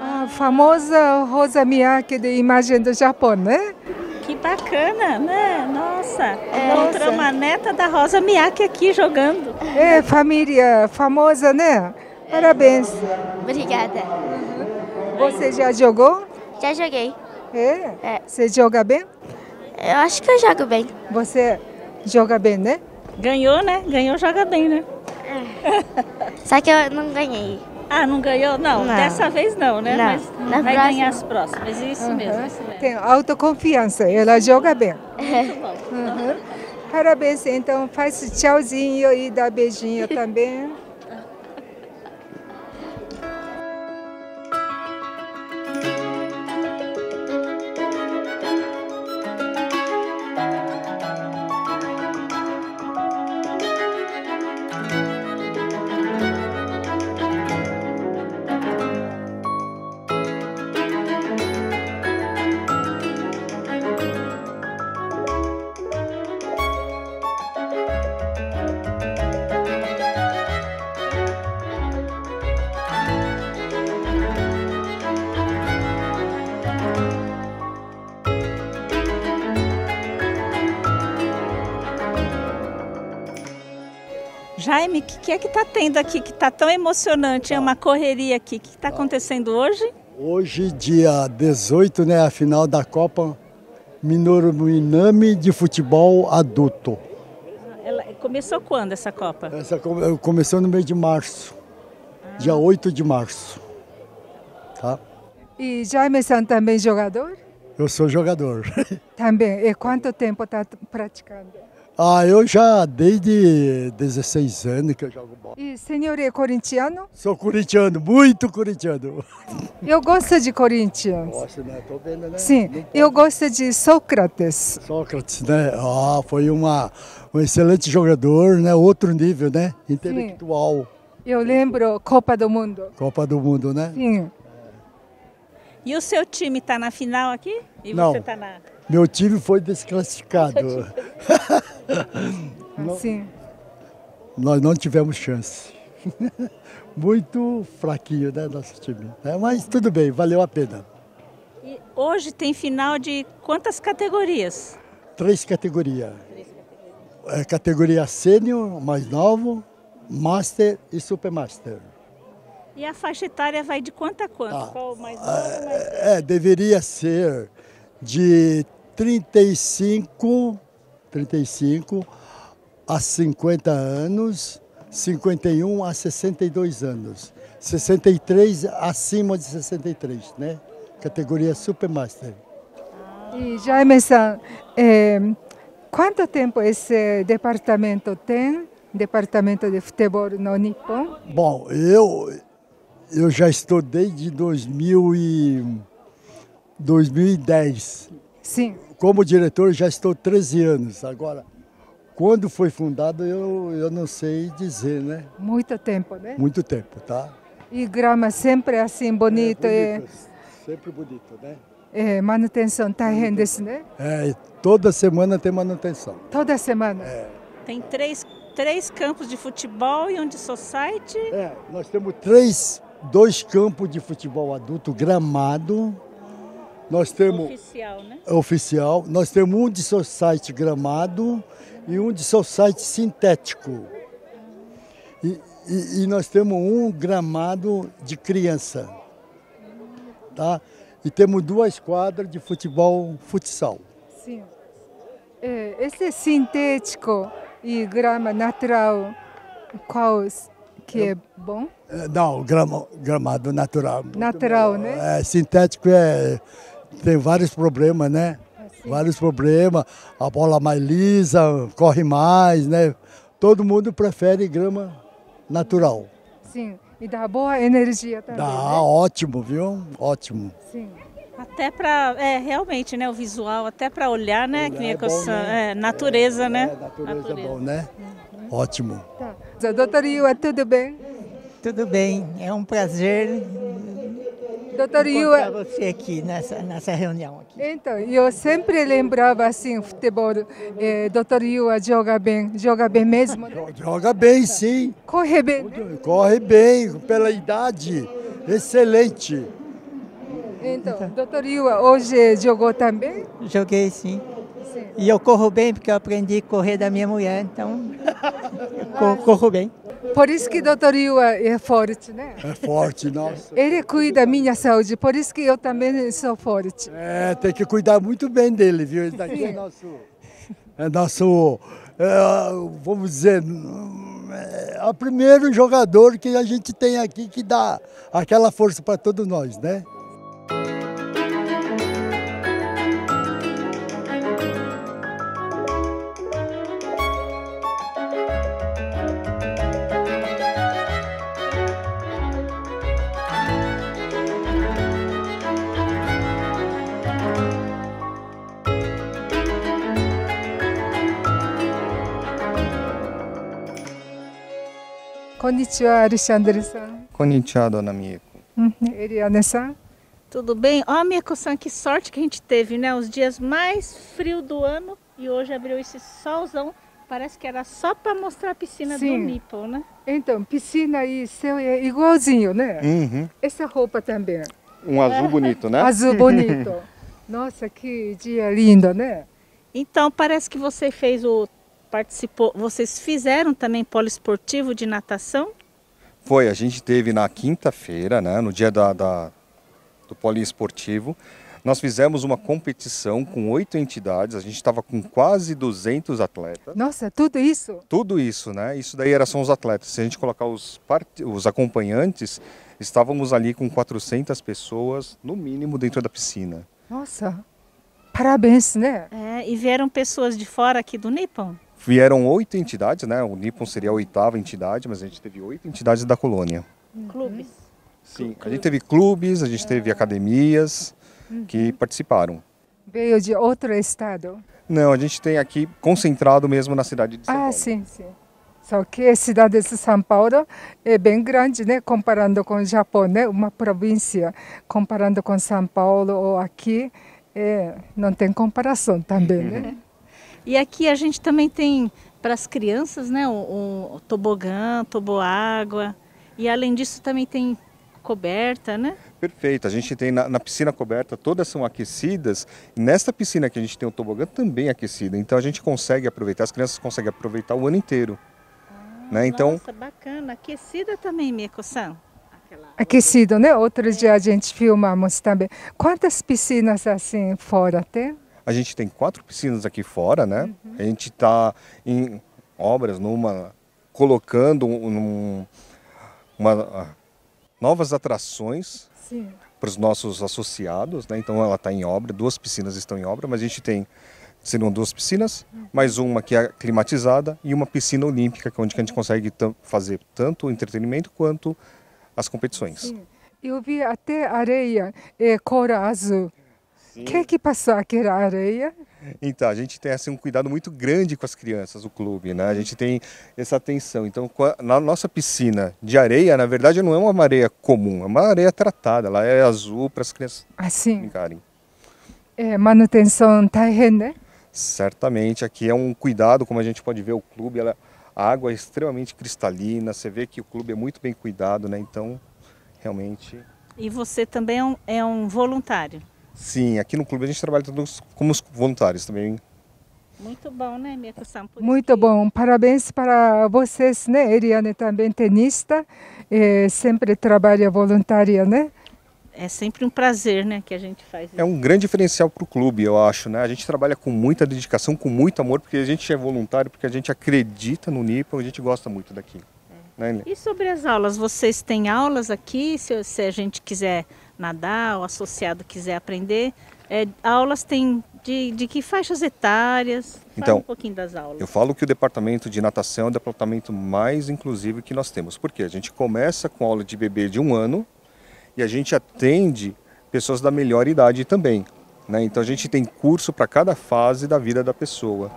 A famosa Rosa Miyake de imagem do Japão, né? Que bacana, né? Nossa, É. encontramos Nossa. a neta da Rosa Miyake aqui jogando. É, família famosa, né? Parabéns. Obrigada. Você já jogou? Já joguei. É? Você joga bem? Eu acho que eu jogo bem. Você joga bem, né? Ganhou, né? Ganhou, joga bem, né? Só que eu não ganhei. Ah, não ganhou? Não, Não. dessa vez não, né? Não. Mas Na vai próxima. ganhar as próximas. Isso Aham. mesmo, isso mesmo. Tem autoconfiança, ela joga bem. Muito bom. Uhum. Parabéns, então faz tchauzinho e dá beijinho também. O que, que é que tá tendo aqui que tá tão emocionante? É uma correria aqui. O que está acontecendo hoje? Hoje, dia 18, né, a final da Copa Minoru Minami de futebol adulto. Ela começou quando essa Copa? Essa come- começou no mês de março. dia 8 de março. Tá? E Jaime-san também jogador? Eu sou jogador. *laughs* Também. E quanto tempo está praticando? Ah, eu já desde 16 anos que eu jogo bola. E senhor é corintiano? Sou corintiano, muito corintiano. *laughs* Eu gosto de Corinthians. Gosto, né? Tô vendo, né? Sim, eu gosto de Sócrates. Sócrates, né? Ah, foi uma, um excelente jogador, né? Outro nível, né? Intelectual. Eu lembro Copa do Mundo. Copa do Mundo, né? Sim. E o seu time está na final aqui? E Não. você está na. Meu time foi desclassificado. *laughs* Não- Sim. Nós não tivemos chance. *laughs* Muito fraquinho, né, nosso time. É, mas tudo bem, valeu a pena. E hoje tem final de quantas categorias? Três categorias. É, categoria sênior, mais novo, master e supermaster. E a faixa etária vai de quanto a quanto? Qual o mais novo? mais... É, deveria ser de 35, 35 a 50 anos, 51 a 62 anos, 63 acima de 63, né? Categoria Supermaster. E Jaime-san, eh, quanto tempo esse departamento tem? Departamento de futebol no Nippon? Bom, eu, eu já estou desde 2000 e 2010. Sim. Como diretor já estou 13 anos. Agora, quando foi fundado eu, eu não sei dizer, né? Muito tempo, né? Muito tempo, tá? E grama sempre assim bonito. É, é- bonito. Sempre bonito, né? É, manutenção tá bonito. isso, né? É, toda semana tem manutenção. Toda semana? É. Tem três, três campos de futebol e um de society? É, nós temos três, dois campos de futebol adulto gramado nós temos Oficial, né? oficial. Nós temos um de society gramado e um de society sintético. E, e- e nós temos um gramado de criança. Tá? E temos duas quadras de futebol futsal. Sim. Eh, esse sintético e grama natural, qual que é bom? É, Não, grama, gramado natural. Natural, né? É, sintético é, tem vários problemas, né? Vários problemas. A bola mais lisa, corre mais, né? Todo mundo prefere grama natural. Sim. E dá boa energia também. Dá né? ótimo, viu? Ótimo. Sim. Até para, é, realmente, né, o visual, até para olhar, né, que é coisa- bom, né? é, natureza, né? natureza é bom, né? Ótimo. Tá. Doutor Iwa, tudo bem? Tudo bem, é um prazer Doutor encontrar Iwa, você aqui nessa, nessa reunião. Aqui. então, eu sempre lembrava assim, futebol, eh, Doutor Iwa joga bem, joga bem mesmo. né? Joga bem, sim. Corre bem. Corre bem, pela idade. Excelente. Então, Doutor Iwa, hoje jogou também? Joguei sim. E eu corro bem porque eu aprendi a correr da minha mulher, então *laughs* eu cor- corro bem. Por isso que Doutor Iwa é forte, né? É forte, nossa. Ele cuida da minha saúde, por isso que eu também sou forte. É, tem que cuidar muito bem dele, viu? Esse daqui é nosso. É nosso. é, vamos dizer. É o primeiro jogador que a gente tem aqui que dá aquela força para todos nós, né? Konnichiwa, Alexandre-san. Konnichiwa, dona Mieko. Uhum. Eliane-san. Tudo bem? Ó, Mieko-san, que sorte que a gente teve, né? Os dias mais frios do ano e hoje abriu esse solzão. Parece que era só para mostrar a piscina Sim. do Nippon, né? Então, piscina e céu é igualzinho, né? Uhum. Essa roupa também. Um azul bonito, né? Azul bonito. *laughs* Nossa, que dia lindo, né? Então, parece que você fez o participou, vocês fizeram também poliesportivo de natação? Foi, a gente teve na quinta-feira, né, no dia da, da- do poliesportivo, Nós fizemos uma competição com oito entidades, a gente estava com quase 200 atletas. Nossa, tudo isso? Tudo isso, né? Isso daí era só os atletas. Se a gente colocar os, part... os acompanhantes, estávamos ali com 400 pessoas, no mínimo, dentro da piscina. Nossa, parabéns, né? É, e vieram pessoas de fora aqui do Nippon? Vieram oito entidades, né? O Nippon seria a oitava entidade, mas a gente teve oito entidades da colônia. Clubes. Sim, a gente teve clubes, a gente teve academias que participaram. Veio de outro estado? Não, a gente tem aqui concentrado mesmo na cidade de São Ah, Paulo. sim, sim. Só que a cidade de São Paulo é bem grande, né? Comparando com o Japão, né? Uma província. Comparando com São Paulo ou aqui, é, não tem comparação também, né? *laughs* E aqui a gente também tem para as crianças, né, o, o tobogã, toboágua. E além disso também tem coberta, né? Perfeito. A gente tem na, na piscina coberta, todas são aquecidas. E nesta piscina que a gente tem o tobogã também aquecida. Então a gente consegue aproveitar, as crianças conseguem aproveitar o ano inteiro. né? Então, Nossa, bacana. Aquecida também, Miko-san. Aquecido, né? Outro dia a gente filmamos também. Quantas piscinas assim fora tem? A gente tem quatro piscinas aqui fora, né? A gente está em obras, numa colocando um, uma, ah, novas atrações para os nossos associados, né? Então ela está em obra, duas piscinas estão em obra, mas a gente tem seriam duas piscinas, mais uma que é climatizada e uma piscina olímpica, que é onde a gente consegue tam- fazer tanto o entretenimento quanto as competições. Sim. Eu vi até areia, é, cor azul. O que que passou aquela areia? Então, a gente tem assim, um cuidado muito grande com as crianças, o clube, né? A gente tem essa atenção. Então, na nossa piscina de areia, na verdade, não é uma areia comum, é uma areia tratada. Ela é azul para as crianças Assim, brincarem. é, manutenção taihen, né? Certamente, aqui é um cuidado, como a gente pode ver, o clube, ela, a água é extremamente cristalina, você vê que o clube é muito bem cuidado, né? Então, realmente... E você também é um, é um voluntário. Sim, aqui no clube a gente trabalha todos como os voluntários também. Muito bom, né, Miko-san? Por Muito bom. Parabéns para vocês, né? Eliane também tenista, é, sempre trabalha voluntária, né? É sempre um prazer, né, que a gente faz isso. É um grande diferencial para o clube, eu acho, né? A gente trabalha com muita dedicação, com muito amor, porque a gente é voluntário, porque a gente acredita no Nippon, a gente gosta muito daqui. Né, Eli? E sobre as aulas, vocês têm aulas aqui? Se, se a gente quiser nadar, o associado quiser aprender, é, aulas tem de, de que faixas etárias? Fala Então, um pouquinho das aulas. Eu falo que o departamento de natação é o departamento mais inclusivo que nós temos. Porque a gente começa com aula de bebê de um ano e a gente atende pessoas da melhor idade também. né? Então a gente tem curso para cada fase da vida da pessoa.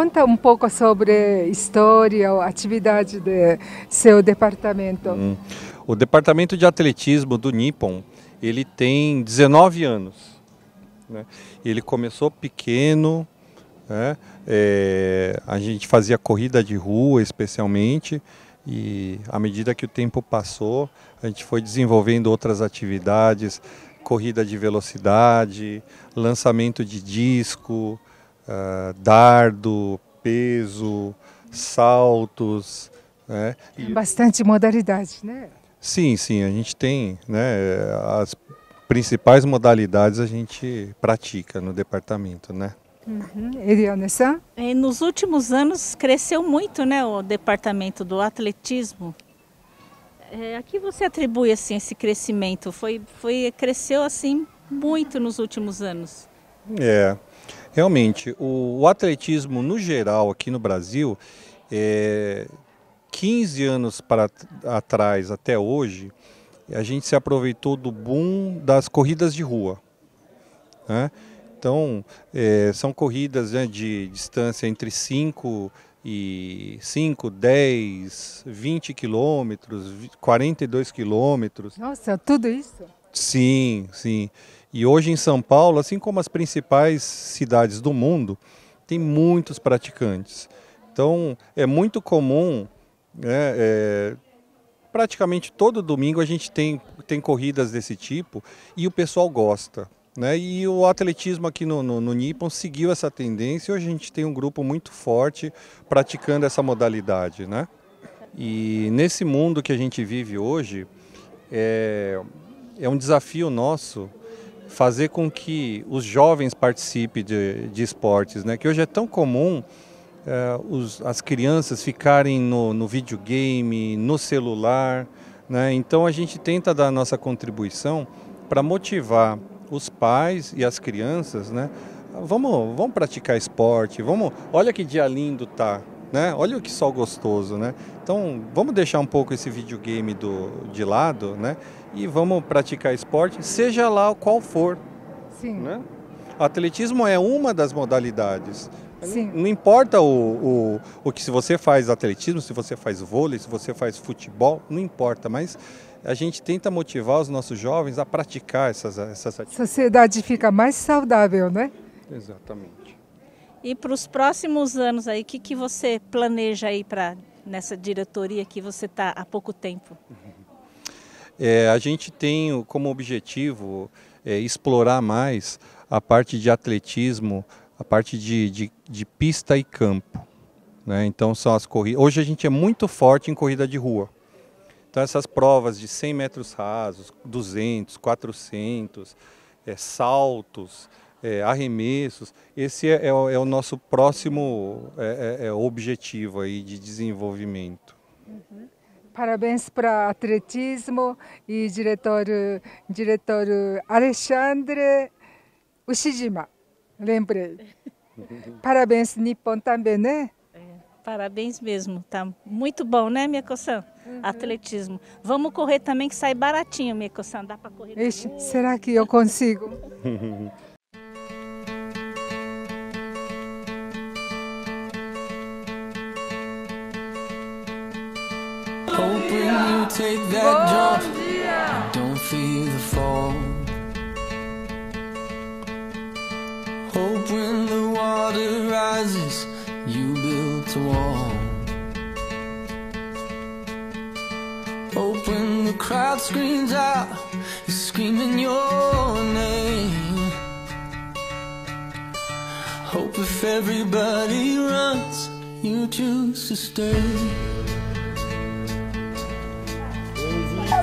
Conta um pouco sobre história ou atividade de seu departamento. Hum. O departamento de atletismo do Nippon, ele tem 19 anos. né? Ele começou pequeno, né? É, a gente fazia corrida de rua especialmente, e à medida que o tempo passou, a gente foi desenvolvendo outras atividades, corrida de velocidade, lançamento de disco, ah, dardo, peso, saltos. Né? E- Bastante modalidade, né? Sim, sim, a gente tem, né, as principais modalidades a gente pratica no departamento, né? Uhum. Eliane-san? E nos últimos anos cresceu muito, né, o departamento do atletismo. É, a que você atribui assim esse crescimento? Foi, foi cresceu assim muito nos últimos anos. É, realmente, o, o atletismo no geral aqui no Brasil, é, 15 anos para atrás até hoje, a gente se aproveitou do boom das corridas de rua. Né? Então, é, são corridas né, de distância entre 5 e 5, 10, 20 quilômetros, 42 quilômetros. Nossa, tudo isso? Sim, sim. E hoje em São Paulo, assim como as principais cidades do mundo, tem muitos praticantes. Então, é muito comum, né, é, praticamente todo domingo a gente tem, tem corridas desse tipo e o pessoal gosta. Né? E o atletismo aqui no, no, no Nippon seguiu essa tendência. Hoje a gente tem um grupo muito forte praticando essa modalidade. Né? E nesse mundo que a gente vive hoje, é, é um desafio nosso fazer com que os jovens participem de, de esportes, né? que hoje é tão comum é, os, as crianças ficarem no, no videogame, no celular. Né? Então a gente tenta dar a nossa contribuição para motivar os pais e as crianças, né? Vamos, vamos praticar esporte, vamos, olha que dia lindo tá, né? Olha que sol gostoso, né? Então, vamos deixar um pouco esse videogame do, de lado, né? E vamos praticar esporte, seja lá qual for. Sim. Né? Atletismo é uma das modalidades. Sim. Não, não importa o, o, o que se você faz atletismo, se você faz vôlei, se você faz futebol, não importa, mas a gente tenta motivar os nossos jovens a praticar essas, essas atividades. A sociedade fica mais saudável, né? Exatamente. E para os próximos anos aí, o que, que você planeja aí para nessa diretoria que você está há pouco tempo? *laughs* É, a gente tem como objetivo é, explorar mais a parte de atletismo, a parte de, de, de pista e campo. Né? Então são as corridas. Hoje a gente é muito forte em corrida de rua. Então essas provas de 100 metros rasos, 200, 400, é, saltos, é, arremessos, esse é, é, o, é, o nosso próximo é, é, é objetivo aí de desenvolvimento. Uhum. Parabéns para atletismo e diretor, diretor Alexandre Ushijima, lembrei. *laughs* Parabéns Nippon também, né? Parabéns mesmo, tá muito bom, né, minha coção? Uhum. Atletismo. Vamos correr também que sai baratinho, minha coção. Dá para correr. Ixi, será que eu consigo? *laughs* Hoping you take that jump, don't feel the fall. Hope when the water rises, you built a wall. Hope when the crowd screams out, you're screaming your name. Hope if everybody runs, you choose to stay.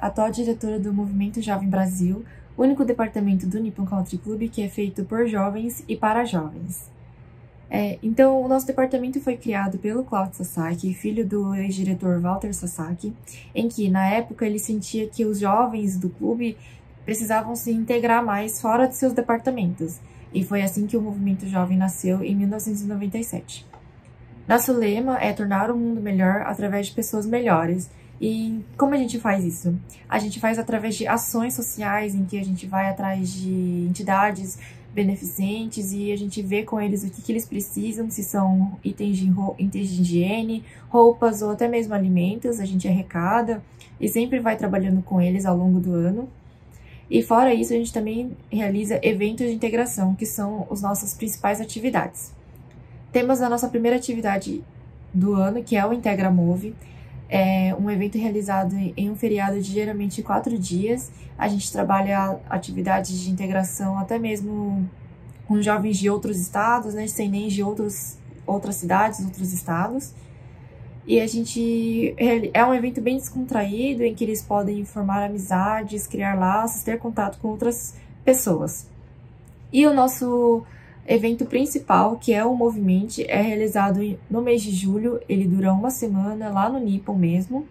Atual diretora do Movimento Jovem Brasil, único departamento do Nippon Country Club que é feito por jovens e para jovens. É, então, o nosso departamento foi criado pelo Claudio Sasaki, filho do ex-diretor Walter Sasaki, em que, na época, ele sentia que os jovens do clube precisavam se integrar mais fora de seus departamentos, e foi assim que o movimento jovem nasceu em 1997. Nosso lema é tornar o mundo melhor através de pessoas melhores. E como a gente faz isso? A gente faz através de ações sociais em que a gente vai atrás de entidades beneficentes e a gente vê com eles o que, que eles precisam, se são itens de, itens de higiene, roupas ou até mesmo alimentos, a gente arrecada e sempre vai trabalhando com eles ao longo do ano. E fora isso, a gente também realiza eventos de integração, que são as nossas principais atividades. Temos a nossa primeira atividade do ano, que é o Integra Move. É um evento realizado em um feriado de geralmente quatro dias. A gente trabalha atividades de integração até mesmo com jovens de outros estados, né, sem nem de outros, outras cidades, outros estados. E a gente é um evento bem descontraído em que eles podem formar amizades, criar laços, ter contato com outras pessoas. E o nosso evento principal, que é o Movimente, é realizado no mês de julho. Ele dura uma semana lá no Nippon mesmo.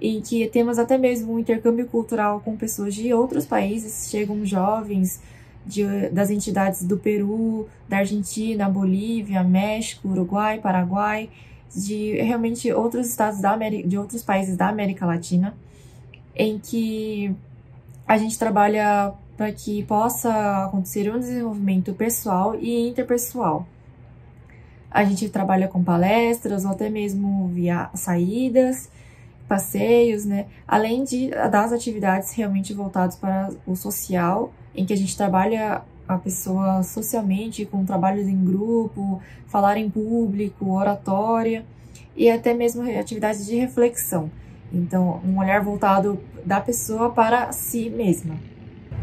Em que temos até mesmo um intercâmbio cultural com pessoas de outros países. Chegam jovens de, das entidades do Peru, da Argentina, Bolívia, México, Uruguai, Paraguai, de realmente outros estados da América, de outros países da América Latina, em que a gente trabalha para que possa acontecer um desenvolvimento pessoal e interpessoal. A gente trabalha com palestras ou até mesmo via saídas, passeios, né? Além de, das atividades realmente voltadas para o social, em que a gente trabalha a pessoa socialmente, com trabalhos em grupo, falar em público, oratória e até mesmo atividades de reflexão. Então, um olhar voltado da pessoa para si mesma.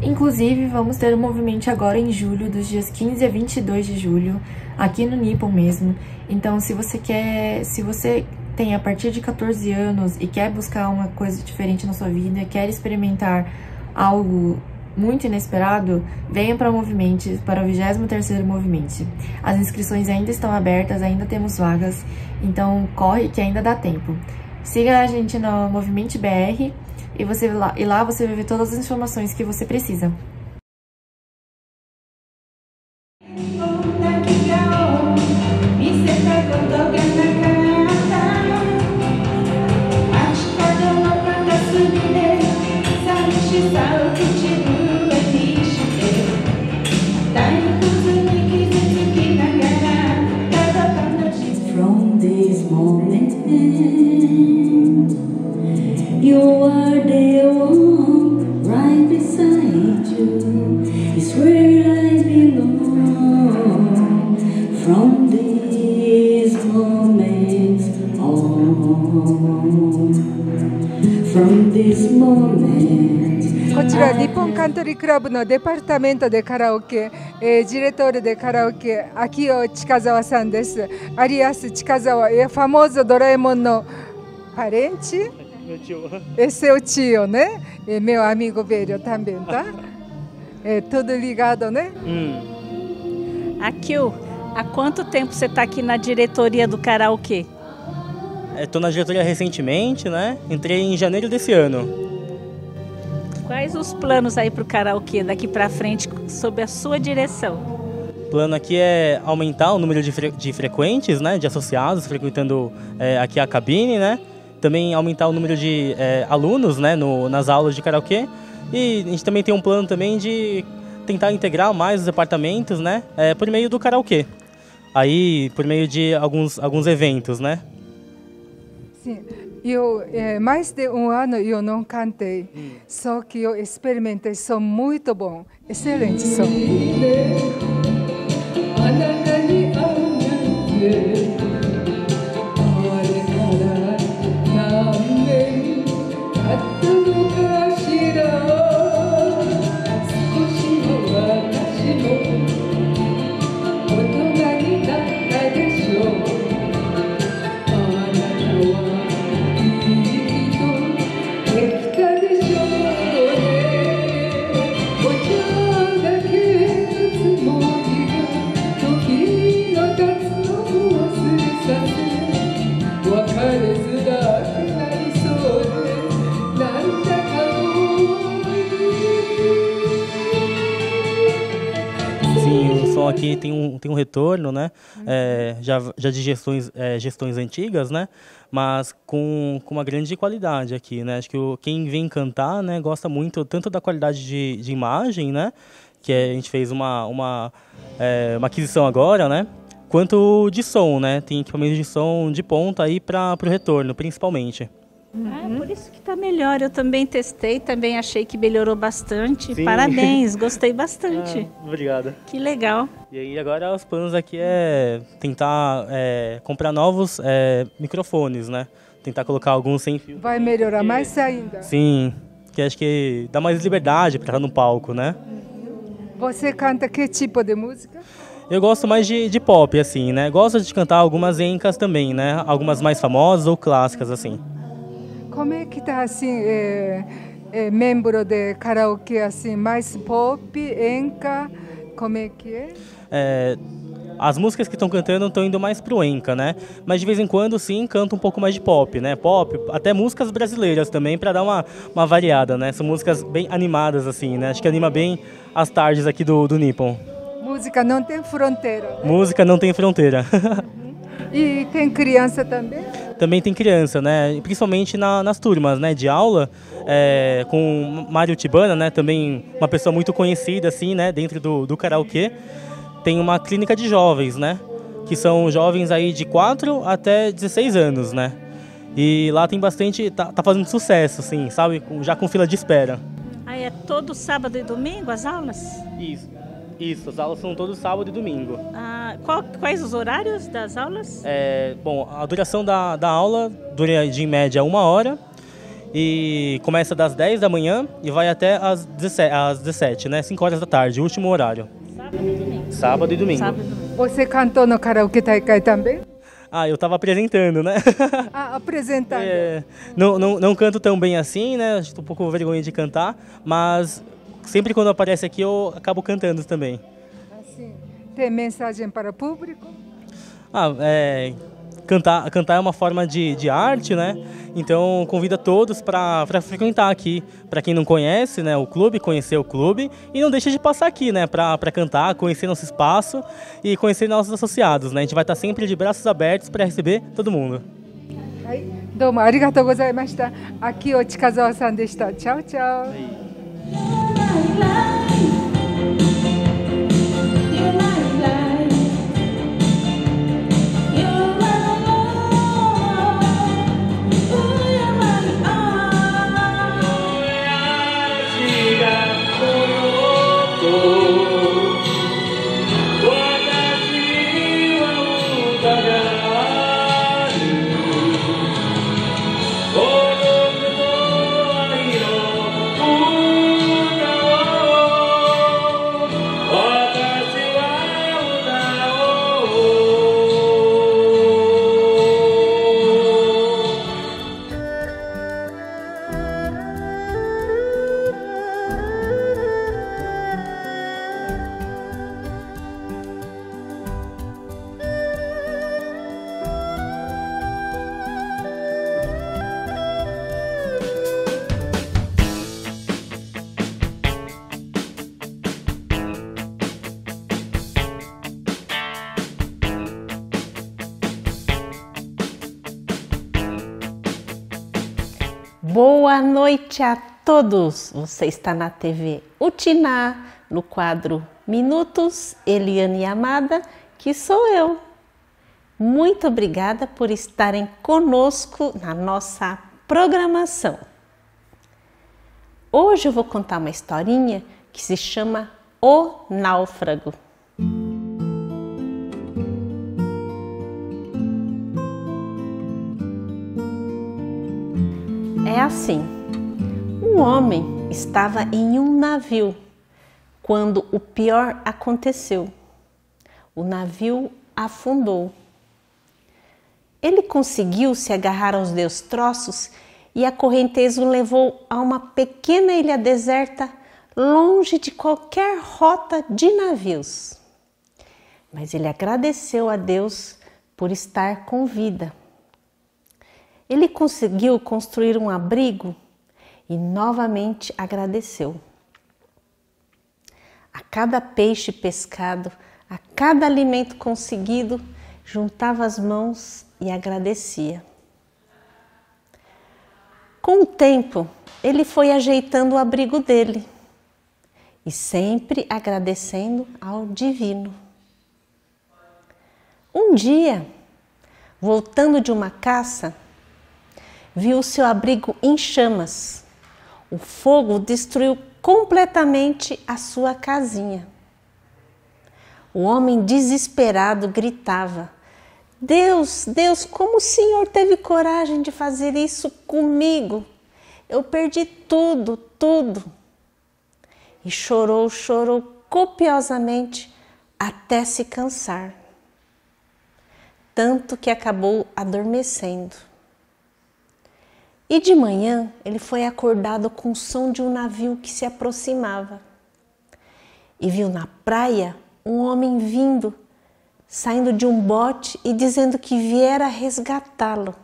Inclusive, vamos ter um movimento agora em julho, dos dias 15 a 22 de julho, aqui no Nippon mesmo. Então, se você quer, se você tem a partir de 14 anos e quer buscar uma coisa diferente na sua vida, quer experimentar algo muito inesperado, venha para o Movimento, para o 23º Movimento. As inscrições ainda estão abertas, ainda temos vagas, então corre que ainda dá tempo. Siga a gente no Movimento BR e, você, e lá você vai ver todas as informações que você precisa. のデパルタメントでカラオケ、えー、ジレトールでカラオケ秋尾近沢さんですアリアス近沢えファモーゾドラえもんのパレンチ Esse é o tio, né? É meu amigo velho também, tá? É tudo ligado, né? *laughs* Hum. Akil, há quanto tempo você está aqui na diretoria do karaokê? Estou na diretoria recentemente, né? Entrei em janeiro desse ano. Quais os planos aí para o karaokê daqui para frente sob a sua direção? O plano aqui é aumentar o número de, fre de frequentes, né? De associados frequentando é, aqui a cabine, né? Também aumentar o número de é, alunos, né? No, nas aulas de karaokê. E a gente também tem um plano também de tentar integrar mais os departamentos, né? É, por meio do karaokê. Aí, por meio de alguns, alguns eventos, né? Sim. Eu, é, mais de um ano eu não cantei, só que eu experimentei som muito bom, excelente som. Som aqui tem um, tem um retorno, né? É, já, já de gestões, é, gestões antigas, né? Mas com, com uma grande qualidade aqui, né? Acho que o, quem vem cantar, né? Gosta muito tanto da qualidade de, de imagem, né? Que a gente fez uma, uma, é, uma aquisição agora, né? Quanto de som, né? Tem equipamentos de som de ponta aí para o retorno, principalmente. Ah, por isso que está melhor. Eu também testei, também achei que melhorou bastante. Sim. Parabéns, *laughs* gostei bastante. Ah, obrigada. Que legal. E aí agora os planos aqui é tentar é, comprar novos é, microfones, né? Tentar colocar alguns sem fio. Vai melhorar mais ainda. Sim, que acho que dá mais liberdade para estar no palco, né? Você canta que tipo de música? Eu gosto mais de, de pop, assim, né? Gosto de cantar algumas encas também, né? Algumas mais famosas ou clássicas, assim. Como é que tá assim, é, é, membro de karaokê assim, mais pop, enca, como é que é? É, as músicas que estão cantando estão indo mais pro enca, né? Mas de vez em quando, sim, canto um pouco mais de pop, né? Pop, até músicas brasileiras também, para dar uma, uma variada, né? São músicas bem animadas, assim, né? Acho que anima bem as tardes aqui do, do Nippon. Música não tem fronteira. né? Música não tem fronteira. *laughs* E tem criança também? Também tem criança, né? Principalmente na- nas turmas, né? De aula, é, com Mário Tibana, né? Também uma pessoa muito conhecida, assim, né? Dentro do, do karaokê. Tem uma clínica de jovens, né? Que são jovens aí de 4 até 16 anos, né? E lá tem bastante, tá, tá fazendo sucesso, assim, sabe? Já com fila de espera. Aí é todo sábado e domingo as aulas? Isso. Isso, as aulas são todo sábado e domingo. Ah, qual- quais os horários das aulas? É, bom, a duração da, da aula dura de em média uma hora e começa das 10 da manhã e vai até às 17, às 17 né? 5 horas da tarde, o último horário. Sábado e domingo. Sábado e domingo. Você cantou no karaokê Taikai também? Ah, eu tava apresentando, né? *laughs* Ah, apresentando. É, não, não, não canto tão bem assim, né? Estou um pouco vergonha de cantar, mas sempre quando aparece aqui eu acabo cantando também. Assim, tem mensagem para o público? Ah, é, cantar, cantar é uma forma de, de arte, né? Então convido a todos para frequentar aqui. Para quem não conhece né, o clube, conhecer o clube. E não deixa de passar aqui, né? Para cantar, conhecer nosso espaço e conhecer nossos associados. Né? A gente vai estar sempre de braços abertos para receber todo mundo. はい、どうもありがとうございました。秋落千和夫さんでした。チャオチャオ。はい love. Boa noite a todos! Você está na TV Utiná, no quadro Minutos, Eliane Amada, que sou eu. Muito obrigada por estarem conosco na nossa programação. Hoje eu vou contar uma historinha que se chama O Náufrago. Assim: um homem estava em um navio quando o pior aconteceu. O navio afundou. Ele conseguiu se agarrar aos destroços e a correnteza o levou a uma pequena ilha deserta, longe de qualquer rota de navios. Mas ele agradeceu a Deus por estar com vida. Ele conseguiu construir um abrigo e novamente agradeceu. A cada peixe pescado, a cada alimento conseguido, juntava as mãos e agradecia. Com o tempo, ele foi ajeitando o abrigo dele e sempre agradecendo ao Divino. Um dia, voltando de uma caça, viu seu abrigo em chamas. O fogo destruiu completamente a sua casinha. O homem desesperado gritava: Deus, Deus, como o Senhor teve coragem de fazer isso comigo? Eu perdi tudo, tudo. E chorou, chorou copiosamente até se cansar. Tanto que acabou adormecendo. E de manhã ele foi acordado com o som de um navio que se aproximava. E viu na praia um homem vindo, saindo de um bote e dizendo que viera resgatá-lo.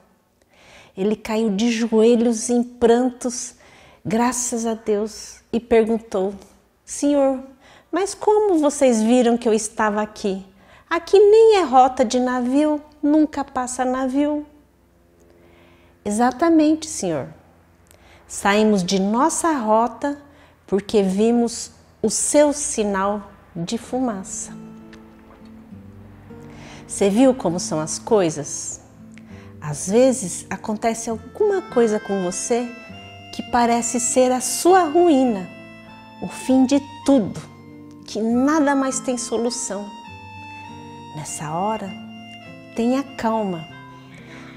Ele caiu de joelhos em prantos, graças a Deus, e perguntou: Senhor, mas como vocês viram que eu estava aqui? Aqui nem é rota de navio, nunca passa navio. Exatamente, Senhor. Saímos de nossa rota porque vimos o seu sinal de fumaça. Você viu como são as coisas? Às vezes acontece alguma coisa com você que parece ser a sua ruína, o fim de tudo, que nada mais tem solução. Nessa hora, tenha calma.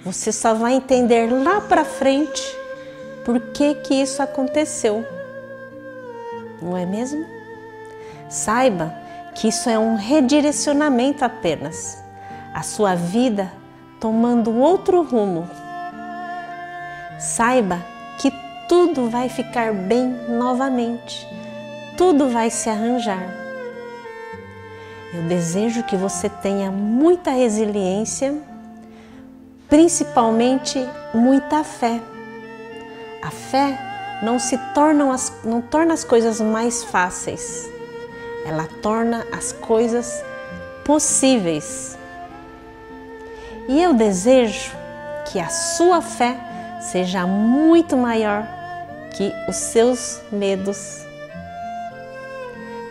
Você só vai entender lá para frente por que que isso aconteceu. Não é mesmo? Saiba que isso é um redirecionamento apenas. A sua vida tomando outro rumo. Saiba que tudo vai ficar bem novamente. Tudo vai se arranjar. Eu desejo que você tenha muita resiliência, principalmente muita fé. A fé não se torna as, não torna as coisas mais fáceis, ela torna as coisas possíveis. E eu desejo que a sua fé seja muito maior que os seus medos.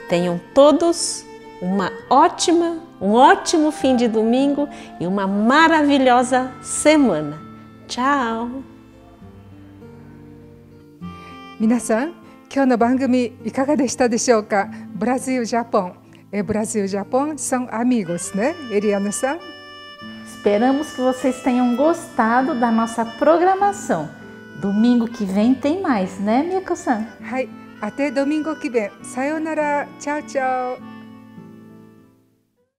Tenham todos uma ótima, um ótimo fim de domingo e uma maravilhosa semana. Tchau! 皆さん今日の番組いかがでしたでしょうかブラジルジャポンえブラジルジャポン são amigos né Eliana san Esperamos que vocês tenham gostado da nossa programação. Domingo que vem tem mais, né, Miko-san? はい、アテドミン